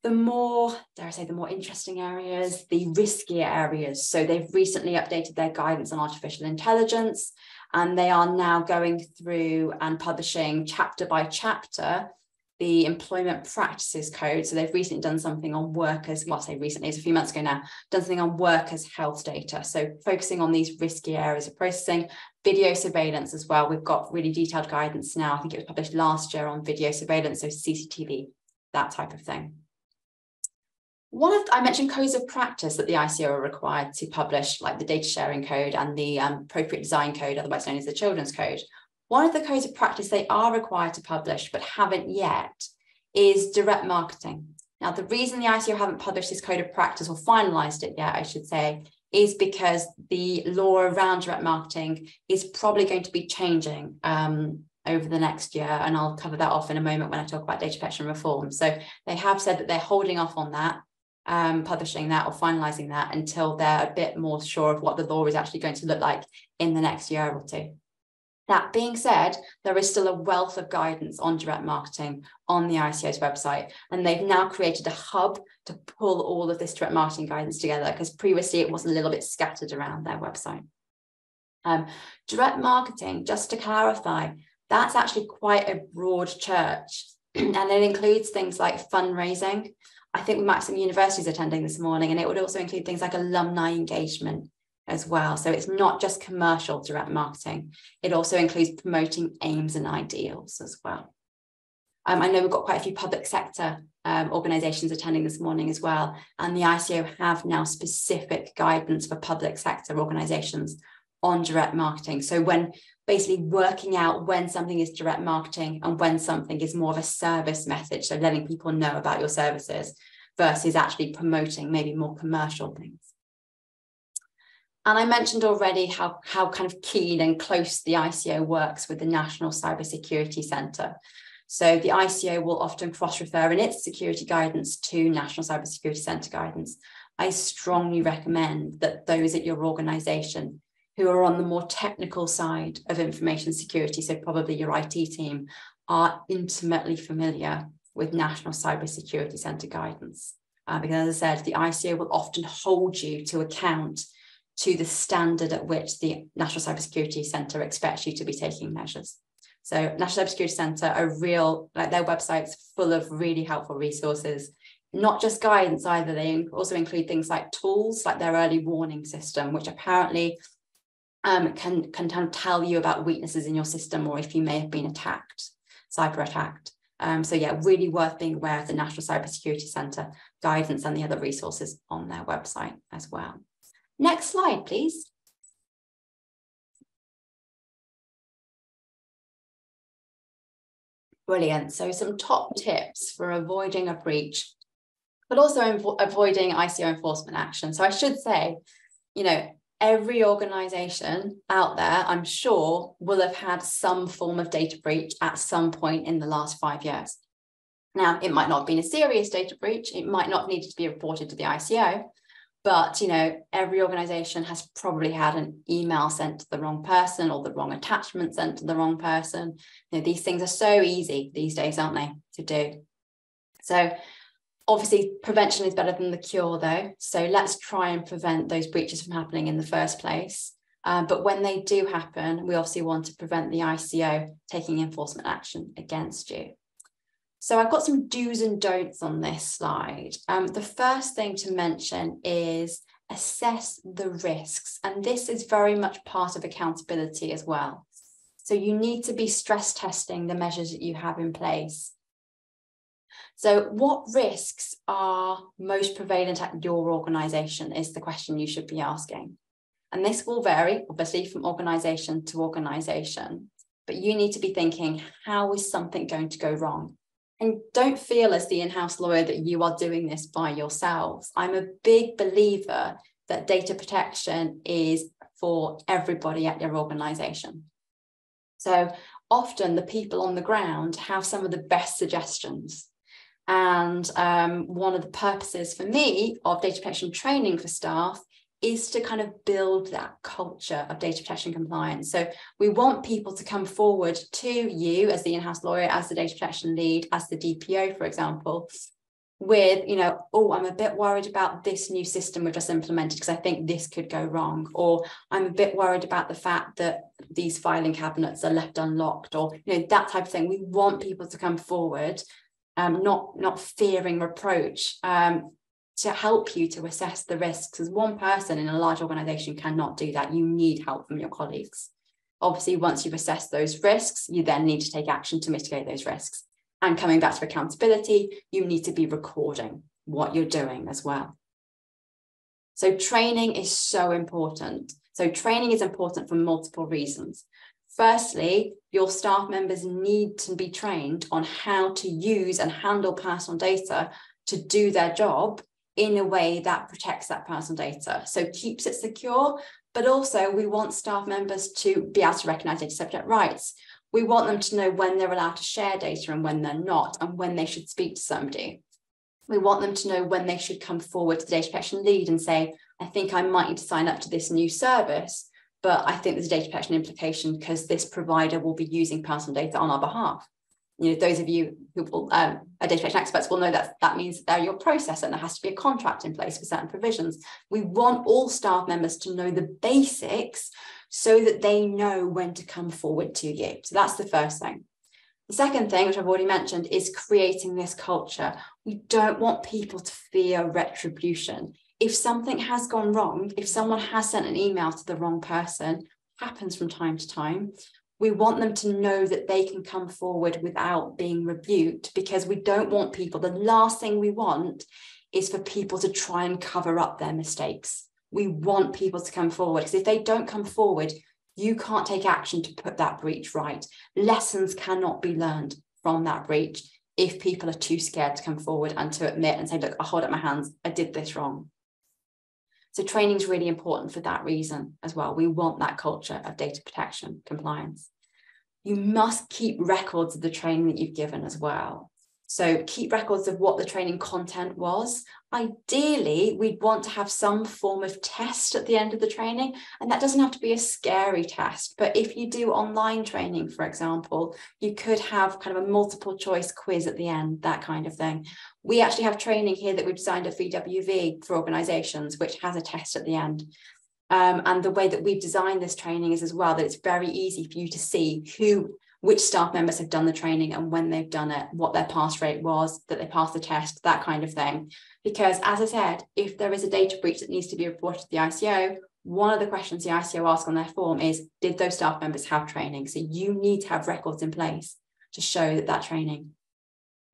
the more, dare I say, the more interesting areas, the riskier areas. So they've recently updated their guidance on artificial intelligence, and they are now going through and publishing chapter by chapter the employment practices code. So they've recently done something on workers, well, I say recently, it's a few months ago now, done something on workers' health data. So focusing on these risky areas of processing, video surveillance as well. We've got really detailed guidance now. I think it was published last year on video surveillance, so CCTV, that type of thing. One of I mentioned codes of practice that the ICO are required to publish, like the data sharing code and the um, appropriate design code, otherwise known as the children's code. One of the codes of practice they are required to publish but haven't yet is direct marketing. Now, the reason the ICO haven't published this code of practice or finalized it yet, I should say, is because the law around direct marketing is probably going to be changing um, over the next year. And I'll cover that off in a moment when I talk about data protection reform. So they have said that they're holding off on that, um, publishing that or finalizing that until they're a bit more sure of what the law is actually going to look like in the next year or two. That being said, there is still a wealth of guidance on direct marketing on the ICO's website, and they've now created a hub to pull all of this direct marketing guidance together because previously it was a little bit scattered around their website. Um, direct marketing, just to clarify, that's actually quite a broad church, and it includes things like fundraising. I think we might have some universities attending this morning, and it would also include things like alumni engagement, as well. So it's not just commercial direct marketing, it also includes promoting aims and ideals as well. Um, I know we've got quite a few public sector um, organisations attending this morning as well, and the ICO have now specific guidance for public sector organisations on direct marketing. So when basically working out when something is direct marketing and when something is more of a service message, so letting people know about your services versus actually promoting maybe more commercial things. And I mentioned already how, how kind of keen and close the ICO works with the National Cybersecurity Centre. So the ICO will often cross-refer in its security guidance to National Cybersecurity Centre guidance. I strongly recommend that those at your organisation who are on the more technical side of information security, so probably your IT team, are intimately familiar with National Cybersecurity Centre guidance. Uh, because as I said, the ICO will often hold you to account to the standard at which the National Cybersecurity Centre expects you to be taking measures. So National Cybersecurity Centre are real, like their website's full of really helpful resources not just guidance either, they also include things like tools like their early warning system, which apparently um, can, can kind of tell you about weaknesses in your system or if you may have been attacked, cyber attacked. Um, so yeah, really worth being aware of the National Cybersecurity Centre guidance and the other resources on their website as well. Next slide, please. Brilliant. So some top tips for avoiding a breach, but also avoiding ICO enforcement action. So I should say, you know, every organization out there, I'm sure, will have had some form of data breach at some point in the last five years. Now, it might not have been a serious data breach. It might not needed to be reported to the ICO, but you know every organization has probably had an email sent to the wrong person or the wrong attachment sent to the wrong person you know these things are so easy these days aren't they to do so obviously prevention is better than the cure though so let's try and prevent those breaches from happening in the first place um, but when they do happen we obviously want to prevent the ico taking enforcement action against you so I've got some do's and don'ts on this slide. Um, the first thing to mention is assess the risks. And this is very much part of accountability as well. So you need to be stress testing the measures that you have in place. So what risks are most prevalent at your organization is the question you should be asking. And this will vary, obviously, from organization to organization. But you need to be thinking, how is something going to go wrong? And don't feel as the in house lawyer that you are doing this by yourselves. I'm a big believer that data protection is for everybody at your organization. So often the people on the ground have some of the best suggestions. And um, one of the purposes for me of data protection training for staff is to kind of build that culture of data protection compliance. So we want people to come forward to you as the in-house lawyer, as the data protection lead, as the DPO, for example, with, you know, oh, I'm a bit worried about this new system we've just implemented because I think this could go wrong. Or I'm a bit worried about the fact that these filing cabinets are left unlocked or, you know, that type of thing. We want people to come forward um, not not fearing reproach, um, to help you to assess the risks as one person in a large organization cannot do that. You need help from your colleagues. Obviously once you've assessed those risks you then need to take action to mitigate those risks. And coming back to accountability you need to be recording what you're doing as well. So training is so important. So training is important for multiple reasons Firstly, your staff members need to be trained on how to use and handle personal data to do their job in a way that protects that personal data. So keeps it secure, but also we want staff members to be able to recognize data subject rights. We want them to know when they're allowed to share data and when they're not, and when they should speak to somebody. We want them to know when they should come forward to the data protection lead and say, I think I might need to sign up to this new service, but I think there's a data protection implication because this provider will be using personal data on our behalf you know, those of you who will, um, are data protection experts will know that that means that they're your process and there has to be a contract in place for certain provisions. We want all staff members to know the basics so that they know when to come forward to you. So that's the first thing. The second thing, which I've already mentioned, is creating this culture. We don't want people to fear retribution. If something has gone wrong, if someone has sent an email to the wrong person, happens from time to time, we want them to know that they can come forward without being rebuked because we don't want people, the last thing we want is for people to try and cover up their mistakes. We want people to come forward because if they don't come forward, you can't take action to put that breach right. Lessons cannot be learned from that breach if people are too scared to come forward and to admit and say, look, I hold up my hands, I did this wrong. So training is really important for that reason as well. We want that culture of data protection compliance. You must keep records of the training that you've given as well. So keep records of what the training content was. Ideally, we'd want to have some form of test at the end of the training. And that doesn't have to be a scary test. But if you do online training, for example, you could have kind of a multiple choice quiz at the end, that kind of thing. We actually have training here that we've designed at VWV for organizations, which has a test at the end. Um, and the way that we've designed this training is as well that it's very easy for you to see who which staff members have done the training and when they've done it, what their pass rate was, that they passed the test, that kind of thing. Because as I said, if there is a data breach that needs to be reported to the ICO, one of the questions the ICO ask on their form is, did those staff members have training? So you need to have records in place to show that that training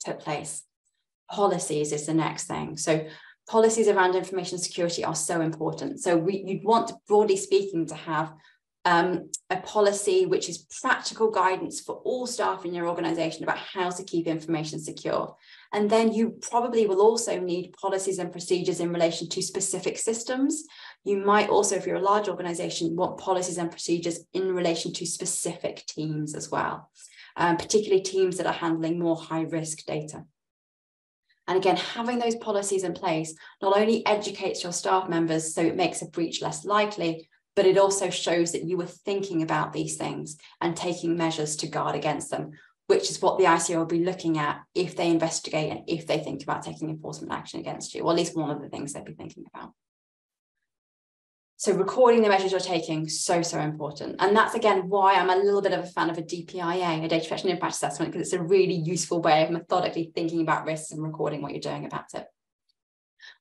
took place. Policies is the next thing. So policies around information security are so important. So we, you'd want, broadly speaking, to have um, a policy which is practical guidance for all staff in your organization about how to keep information secure. And then you probably will also need policies and procedures in relation to specific systems. You might also, if you're a large organization, want policies and procedures in relation to specific teams as well, um, particularly teams that are handling more high risk data. And again, having those policies in place not only educates your staff members so it makes a breach less likely, but it also shows that you were thinking about these things and taking measures to guard against them, which is what the ICO will be looking at if they investigate and if they think about taking enforcement action against you, or at least one of the things they'd be thinking about. So recording the measures you're taking, so, so important. And that's again why I'm a little bit of a fan of a DPIA, a data protection impact assessment, because it's a really useful way of methodically thinking about risks and recording what you're doing about it.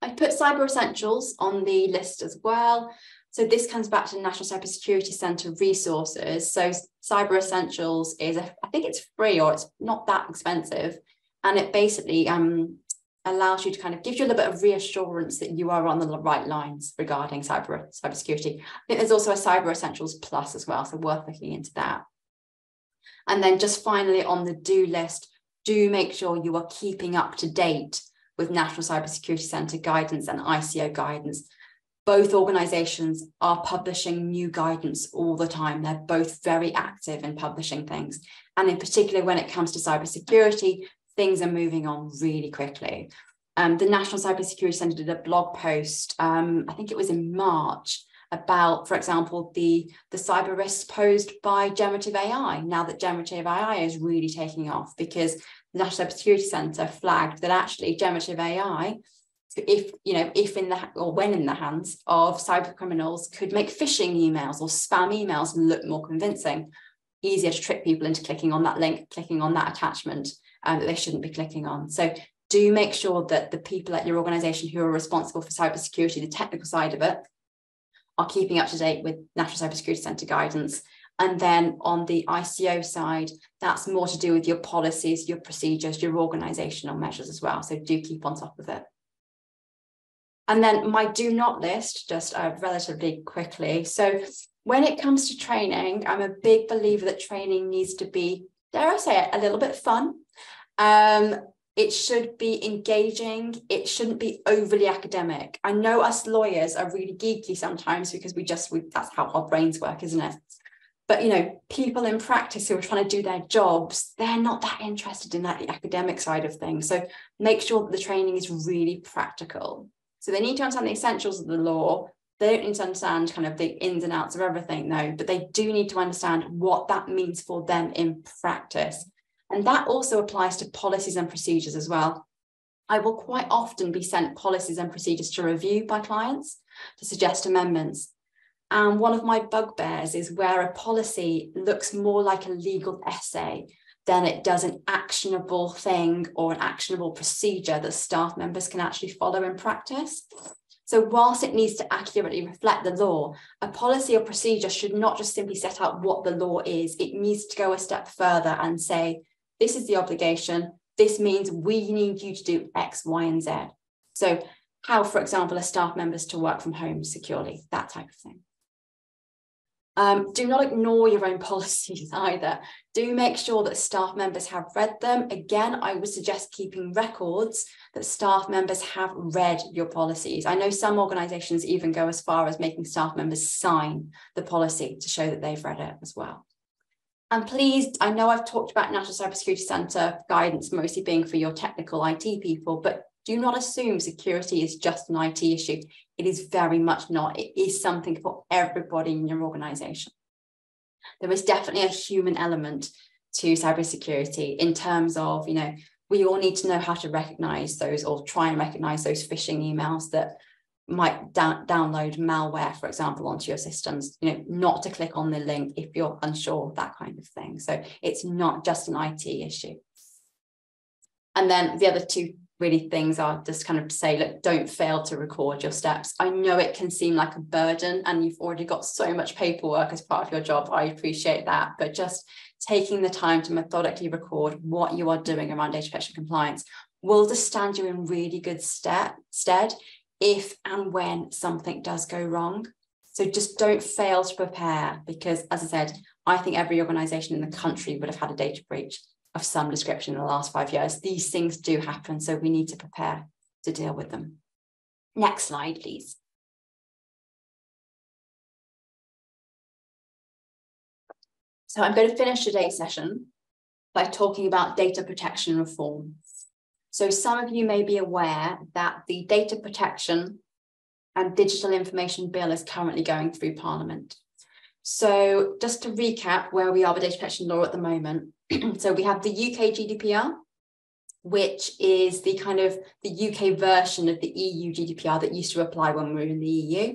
I put cyber essentials on the list as well. So this comes back to National Cybersecurity Centre resources. So Cyber Essentials is, a, I think it's free or it's not that expensive. And it basically um, allows you to kind of give you a little bit of reassurance that you are on the right lines regarding cyber cybersecurity. I think there's also a Cyber Essentials Plus as well, so worth looking into that. And then just finally on the do list, do make sure you are keeping up to date with National Cybersecurity Centre guidance and ICO guidance both organizations are publishing new guidance all the time. They're both very active in publishing things. And in particular, when it comes to cybersecurity, things are moving on really quickly. Um, the National Cybersecurity Centre did a blog post, um, I think it was in March, about, for example, the, the cyber risks posed by generative AI, now that generative AI is really taking off, because the National Cybersecurity Centre flagged that actually generative AI if you know if in the or when in the hands of cyber criminals could make phishing emails or spam emails look more convincing easier to trick people into clicking on that link clicking on that attachment um, that they shouldn't be clicking on so do make sure that the people at your organization who are responsible for cybersecurity the technical side of it are keeping up to date with national cybersecurity center guidance and then on the ICO side, that's more to do with your policies, your procedures, your organizational measures as well. So do keep on top of it. And then my do not list, just uh, relatively quickly. So when it comes to training, I'm a big believer that training needs to be, dare I say it, a little bit fun. Um, it should be engaging. It shouldn't be overly academic. I know us lawyers are really geeky sometimes because we just, we, that's how our brains work, isn't it? But you know, people in practice who are trying to do their jobs, they're not that interested in that academic side of things. So make sure that the training is really practical. So they need to understand the essentials of the law. They don't need to understand kind of the ins and outs of everything, though, but they do need to understand what that means for them in practice. And that also applies to policies and procedures as well. I will quite often be sent policies and procedures to review by clients to suggest amendments. And one of my bugbears is where a policy looks more like a legal essay than it does an actionable thing or an actionable procedure that staff members can actually follow in practice. So, whilst it needs to accurately reflect the law, a policy or procedure should not just simply set out what the law is, it needs to go a step further and say, this is the obligation. This means we need you to do X, Y, and Z. So, how, for example, are staff members to work from home securely, that type of thing. Um, do not ignore your own policies either. Do make sure that staff members have read them. Again, I would suggest keeping records that staff members have read your policies. I know some organisations even go as far as making staff members sign the policy to show that they've read it as well. And please, I know I've talked about National Cybersecurity Centre guidance mostly being for your technical IT people, but do not assume security is just an IT issue. It is very much not. It is something for everybody in your organization. There is definitely a human element to cybersecurity in terms of, you know, we all need to know how to recognize those or try and recognize those phishing emails that might da- download malware, for example, onto your systems, you know, not to click on the link if you're unsure, that kind of thing. So it's not just an IT issue. And then the other two really things are just kind of say, look, don't fail to record your steps. I know it can seem like a burden and you've already got so much paperwork as part of your job. I appreciate that. But just taking the time to methodically record what you are doing around data protection compliance will just stand you in really good stead if and when something does go wrong. So just don't fail to prepare because, as I said, I think every organization in the country would have had a data breach of some description in the last five years. These things do happen, so we need to prepare to deal with them. Next slide, please. So I'm going to finish today's session by talking about data protection reform. So some of you may be aware that the Data Protection and Digital Information Bill is currently going through Parliament. So just to recap where we are with data protection law at the moment, so we have the UK GDPR, which is the kind of the UK version of the EU GDPR that used to apply when we were in the EU.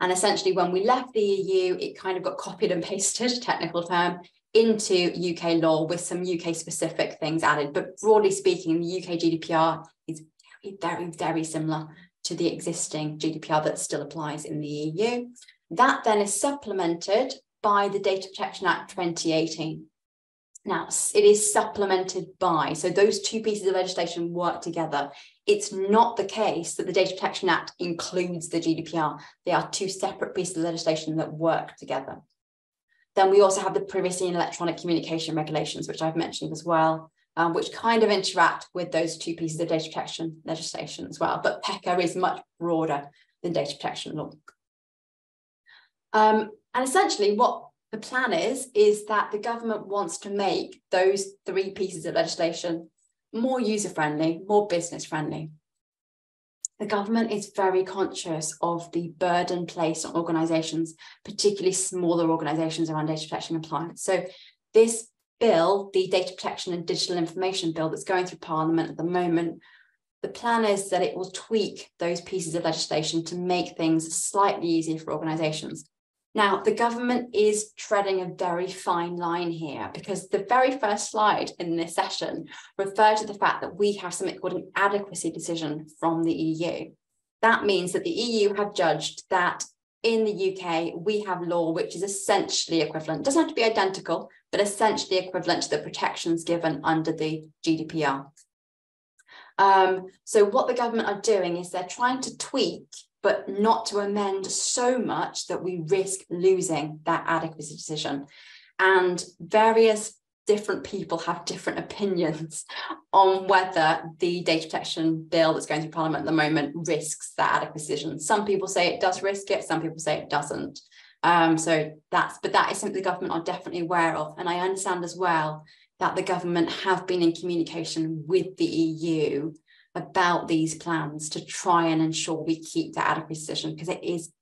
And essentially, when we left the EU, it kind of got copied and pasted, technical term, into UK law with some UK specific things added. But broadly speaking, the UK GDPR is very, very, very similar to the existing GDPR that still applies in the EU. That then is supplemented by the Data Protection Act 2018. Now, it is supplemented by, so those two pieces of legislation work together. It's not the case that the Data Protection Act includes the GDPR. They are two separate pieces of legislation that work together. Then we also have the privacy and electronic communication regulations, which I've mentioned as well, um, which kind of interact with those two pieces of data protection legislation as well. But PECR is much broader than data protection law. Um, and essentially what the plan is, is that the government wants to make those three pieces of legislation more user-friendly, more business-friendly. The government is very conscious of the burden placed on organisations, particularly smaller organisations around data protection compliance. So this bill, the Data Protection and Digital Information Bill that's going through Parliament at the moment, the plan is that it will tweak those pieces of legislation to make things slightly easier for organisations. Now, the government is treading a very fine line here because the very first slide in this session referred to the fact that we have something called an adequacy decision from the EU. That means that the EU have judged that in the UK, we have law which is essentially equivalent, doesn't have to be identical, but essentially equivalent to the protections given under the GDPR. Um, so what the government are doing is they're trying to tweak but not to amend so much that we risk losing that adequacy decision. And various different people have different opinions on whether the data protection bill that's going through Parliament at the moment risks that adequacy decision. Some people say it does risk it, some people say it doesn't. Um, so that's, but that is something the government are definitely aware of. And I understand as well that the government have been in communication with the EU about these plans to try and ensure we keep that adequacy position because it is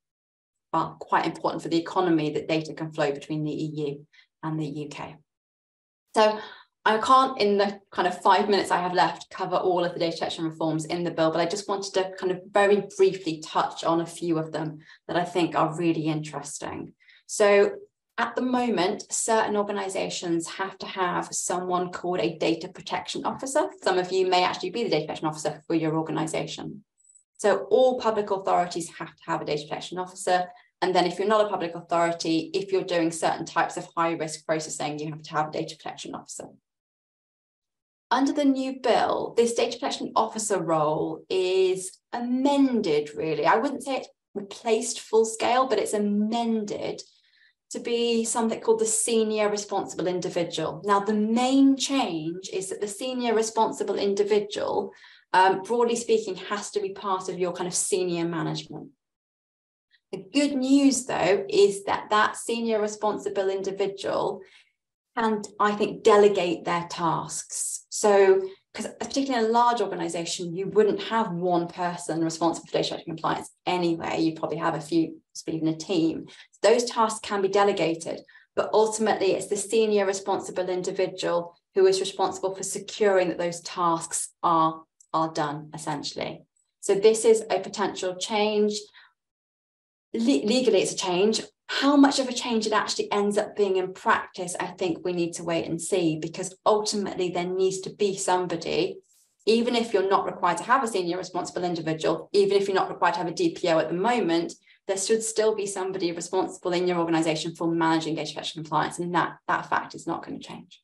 well, quite important for the economy that data can flow between the EU and the UK. So I can't, in the kind of five minutes I have left, cover all of the data protection reforms in the bill, but I just wanted to kind of very briefly touch on a few of them that I think are really interesting. So at the moment, certain organizations have to have someone called a data protection officer. Some of you may actually be the data protection officer for your organization. So all public authorities have to have a data protection officer. And then if you're not a public authority, if you're doing certain types of high risk processing, you have to have a data protection officer. Under the new bill, this data protection officer role is amended really. I wouldn't say it's replaced full scale, but it's amended to be something called the senior responsible individual. Now, the main change is that the senior responsible individual, um, broadly speaking, has to be part of your kind of senior management. The good news, though, is that that senior responsible individual can, I think, delegate their tasks. So, because particularly in a large organization, you wouldn't have one person responsible for data compliance anyway. You'd probably have a few, even a team. Those tasks can be delegated, but ultimately it's the senior responsible individual who is responsible for securing that those tasks are, are done essentially. So this is a potential change. Le- legally, it's a change. How much of a change it actually ends up being in practice, I think we need to wait and see because ultimately there needs to be somebody, even if you're not required to have a senior responsible individual, even if you're not required to have a DPO at the moment, there should still be somebody responsible in your organization for managing data protection compliance, and that, that fact is not going to change.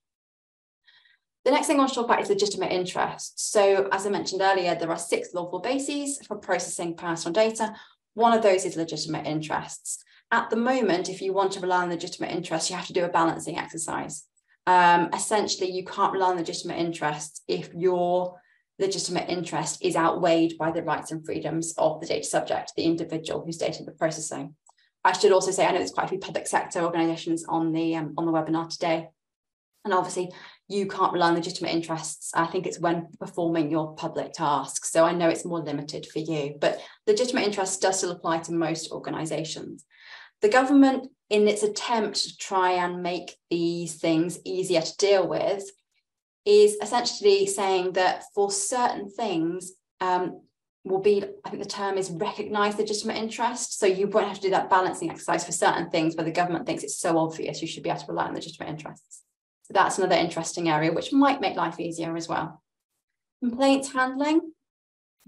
The next thing I want to talk about is legitimate interest. So, as I mentioned earlier, there are six lawful bases for processing personal data. One of those is legitimate interests. At the moment, if you want to rely on legitimate interests, you have to do a balancing exercise. Um, essentially, you can't rely on legitimate interests if your legitimate interest is outweighed by the rights and freedoms of the data subject, the individual who's data the processing. I should also say I know there's quite a few public sector organisations on the um, on the webinar today, and obviously you can't rely on legitimate interests. I think it's when performing your public tasks. So I know it's more limited for you, but legitimate interest does still apply to most organisations. The government, in its attempt to try and make these things easier to deal with, is essentially saying that for certain things, um, will be, I think the term is recognize legitimate interest. So you won't have to do that balancing exercise for certain things where the government thinks it's so obvious you should be able to rely on legitimate interests. So that's another interesting area which might make life easier as well. Complaints handling.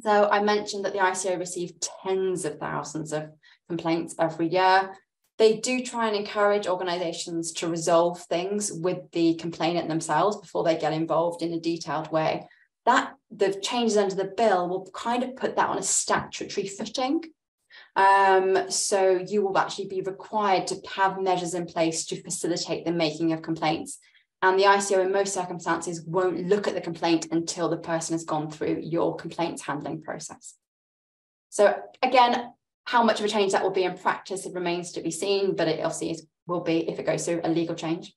So I mentioned that the ICO received tens of thousands of complaints every year they do try and encourage organizations to resolve things with the complainant themselves before they get involved in a detailed way. That the changes under the bill will kind of put that on a statutory footing. Um, so you will actually be required to have measures in place to facilitate the making of complaints. And the ICO, in most circumstances, won't look at the complaint until the person has gone through your complaints handling process. So, again, how much of a change that will be in practice, it remains to be seen, but it obviously is, will be if it goes through a legal change.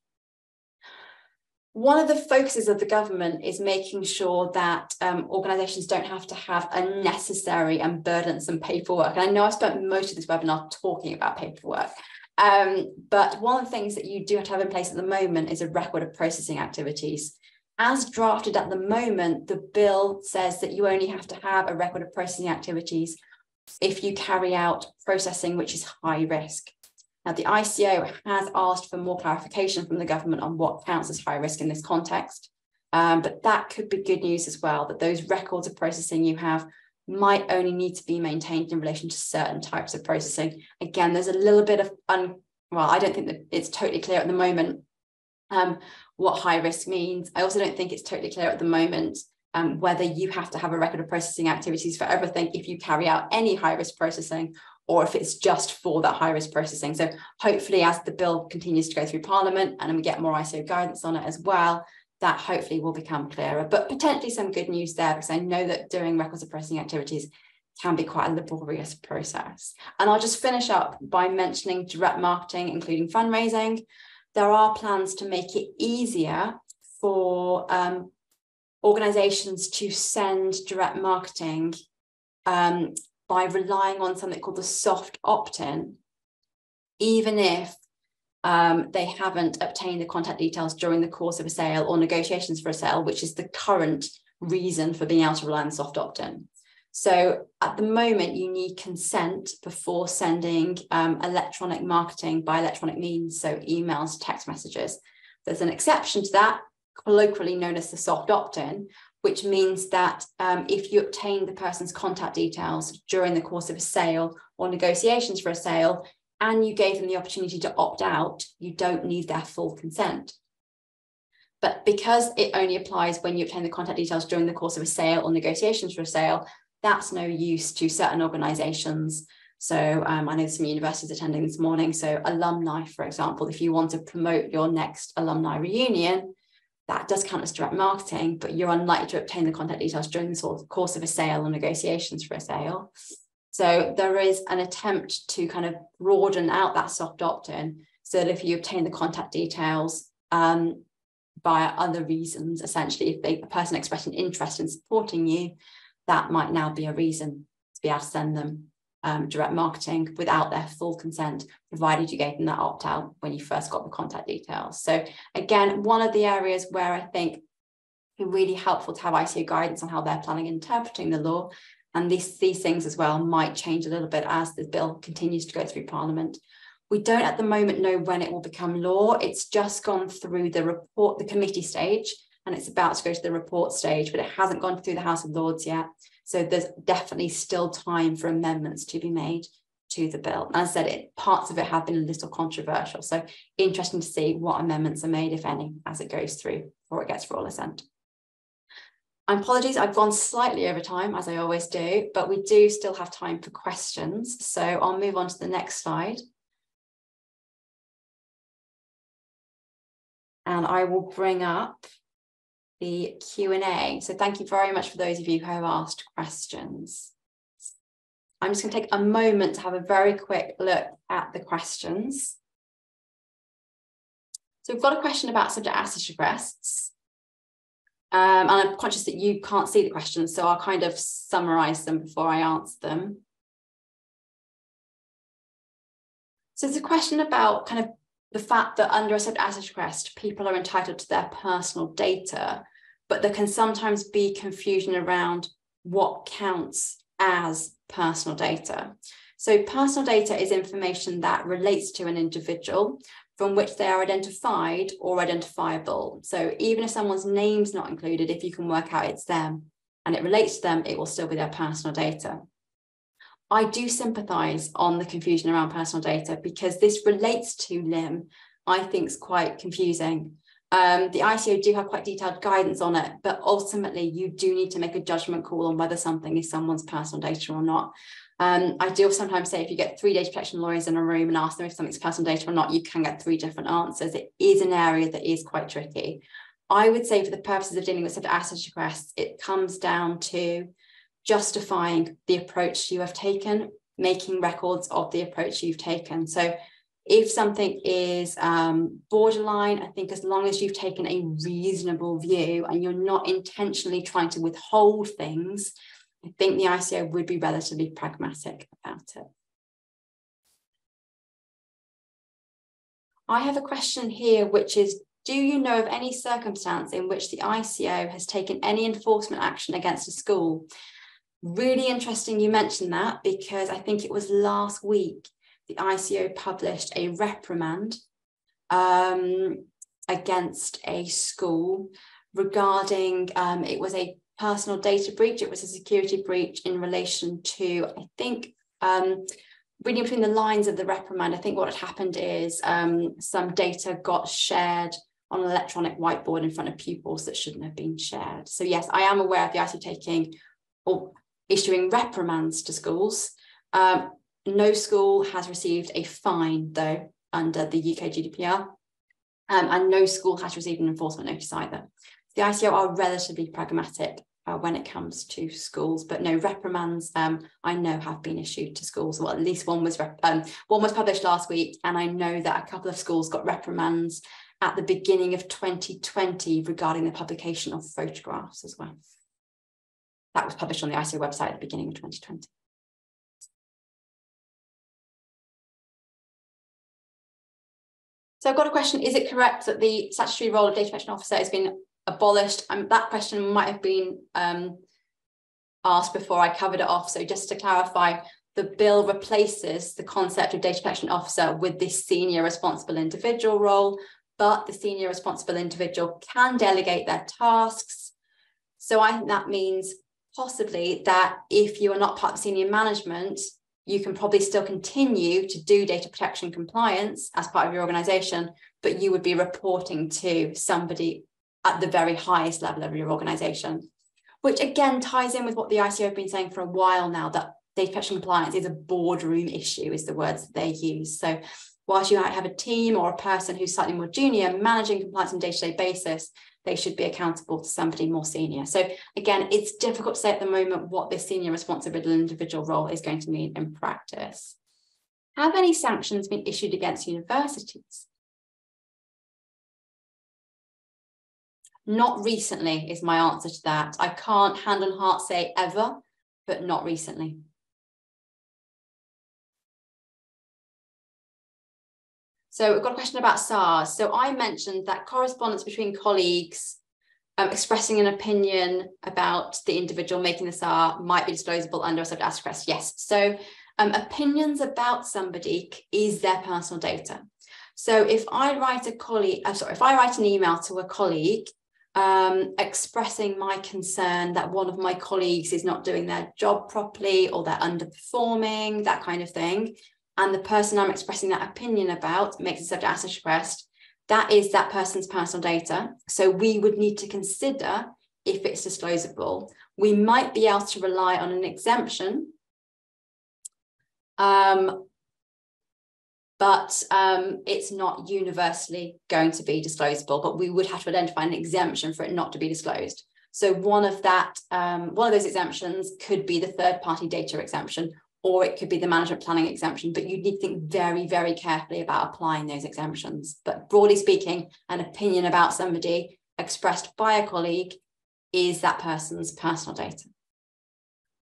One of the focuses of the government is making sure that um, organisations don't have to have unnecessary and burdensome paperwork. And I know I spent most of this webinar talking about paperwork, um, but one of the things that you do have to have in place at the moment is a record of processing activities. As drafted at the moment, the bill says that you only have to have a record of processing activities if you carry out processing which is high risk. Now, the ICO has asked for more clarification from the government on what counts as high risk in this context. Um, but that could be good news as well, that those records of processing you have might only need to be maintained in relation to certain types of processing. Again, there's a little bit of, un- well, I don't think that it's totally clear at the moment um, what high risk means. I also don't think it's totally clear at the moment um, whether you have to have a record of processing activities for everything if you carry out any high risk processing or if it's just for that high risk processing. So hopefully as the bill continues to go through parliament and we get more ICO guidance on it as well, that hopefully will become clearer. But potentially some good news there because I know that doing records of processing activities can be quite a laborious process. And I'll just finish up by mentioning direct marketing, including fundraising. There are plans to make it easier for um, organizations to send direct marketing um, by relying on something called the soft opt-in, even if um, they haven't obtained the contact details during the course of a sale or negotiations for a sale, which is the current reason for being able to rely on the soft opt-in. So at the moment, you need consent before sending um, electronic marketing by electronic means, so emails, text messages. There's an exception to that colloquially known as the soft opt-in, which means that um, if you obtain the person's contact details during the course of a sale or negotiations for a sale, and you gave them the opportunity to opt out, you don't need their full consent. But because it only applies when you obtain the contact details during the course of a sale or negotiations for a sale, that's no use to certain organizations. So um, I know some universities attending this morning. So alumni, for example, if you want to promote your next alumni reunion, that does count as direct marketing, but you're unlikely to obtain the contact details during the sort of course of a sale or negotiations for a sale. So there is an attempt to kind of broaden out that soft opt-in so that if you obtain the contact details um, via other reasons, essentially, if they, a person expressed an interest in supporting you, that might now be a reason to be able to send them um, direct marketing without their full consent, provided you gave them that opt out when you first got the contact details. So, again, one of the areas where I think it's really helpful to have ICO guidance on how they're planning interpreting the law And these, these things as well might change a little bit as the bill continues to go through Parliament. We don't at the moment know when it will become law. It's just gone through the report, the committee stage, and it's about to go to the report stage, but it hasn't gone through the House of Lords yet. So there's definitely still time for amendments to be made to the bill. As I said, it, parts of it have been a little controversial. So interesting to see what amendments are made, if any, as it goes through or it gets royal assent. apologies, I've gone slightly over time, as I always do, but we do still have time for questions. So I'll move on to the next slide. And I will bring up the Q&A. So thank you very much for those of you who have asked questions. I'm just going to take a moment to have a very quick look at the questions. So we've got a question about subject access requests. Um, and I'm conscious that you can't see the questions, so I'll kind of summarize them before I answer them. So it's a question about kind of the fact that under a subject access request, people are entitled to their personal data, but there can sometimes be confusion around what counts as personal data. So personal data is information that relates to an individual from which they are identified or identifiable. So even if someone's name's not included, if you can work out it's them and it relates to them, it will still be their personal data. I do sympathise on the confusion around personal data because this relates to LIM, I think is quite confusing. Um, the ICO do have quite detailed guidance on it, but ultimately you do need to make a judgment call on whether something is someone's personal data or not. Um, I do sometimes say if you get three data protection lawyers in a room and ask them if something's personal data or not, you can get three different answers. It is an area that is quite tricky. I would say for the purposes of dealing with subject access requests, it comes down to justifying the approach you have taken, making records of the approach you've taken. So if something is um, borderline, I think as long as you've taken a reasonable view and you're not intentionally trying to withhold things, I think the ICO would be relatively pragmatic about it. I have a question here, which is, do you know of any circumstance in which the ICO has taken any enforcement action against a school? Really interesting you mentioned that because I think it was last week the ICO published a reprimand um, against a school regarding um, it was a personal data breach. It was a security breach in relation to, I think, um, reading between the lines of the reprimand, I think what had happened is um, some data got shared on an electronic whiteboard in front of pupils that shouldn't have been shared. So yes, I am aware of the ICO taking or issuing reprimands to schools. Um, no school has received a fine, though, under the UK GDPR, um, and no school has received an enforcement notice either. The ICO are relatively pragmatic uh, when it comes to schools, but no reprimands um, I know have been issued to schools. Well, at least one was um, one was published last week, and I know that a couple of schools got reprimands at the beginning of 2020 regarding the publication of photographs as well. That was published on the ICO website at the beginning of 2020. So I've got a question, is it correct that the statutory role of data protection officer has been abolished? And that question might have been um, asked before I covered it off. So just to clarify, the bill replaces the concept of data protection officer with this senior responsible individual role, but the senior responsible individual can delegate their tasks. So I think that means possibly that if you are not part of senior management, you can probably still continue to do data protection compliance as part of your organization, but you would be reporting to somebody at the very highest level of your organization, which again ties in with what the ICO have been saying for a while now that data protection compliance is a boardroom issue, is the words that they use. So whilst you might have a team or a person who's slightly more junior managing compliance on a day-to-day basis, they should be accountable to somebody more senior. So again, it's difficult to say at the moment what this senior responsible individual role is going to mean in practice. Have any sanctions been issued against universities? Not recently is my answer to that. I can't hand on heart say ever, but not recently. So we've got a question about SARs. So I mentioned that correspondence between colleagues um, expressing an opinion about the individual making the SAR might be disclosable under a subject access request. Yes. So um, opinions about somebody is their personal data. So if I write a colleague, uh, sorry, if I write an email to a colleague um, expressing my concern that one of my colleagues is not doing their job properly or they're underperforming, that kind of thing, and the person I'm expressing that opinion about makes a subject access request, that is that person's personal data. So we would need to consider if it's disclosable. We might be able to rely on an exemption. Um, but um, it's not universally going to be disclosable, but we would have to identify an exemption for it not to be disclosed. So one of that, um, one of those exemptions could be the third party data exemption, or it could be the management planning exemption, but you need to think very, very carefully about applying those exemptions. But broadly speaking, an opinion about somebody expressed by a colleague is that person's personal data.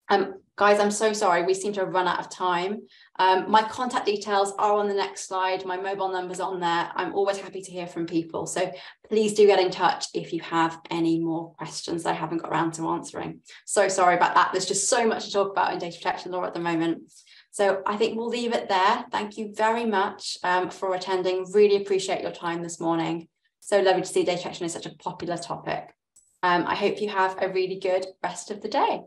Um, guys, I'm so sorry. We seem to have run out of time. Um, my contact details are on the next slide. My mobile number's on there. I'm always happy to hear from people. So please do get in touch if you have any more questions I haven't got around to answering. So sorry about that. There's just so much to talk about in data protection law at the moment. So I think we'll leave it there. Thank you very much um, for attending. Really appreciate your time this morning. So lovely to see data protection is such a popular topic. Um, I hope you have a really good rest of the day.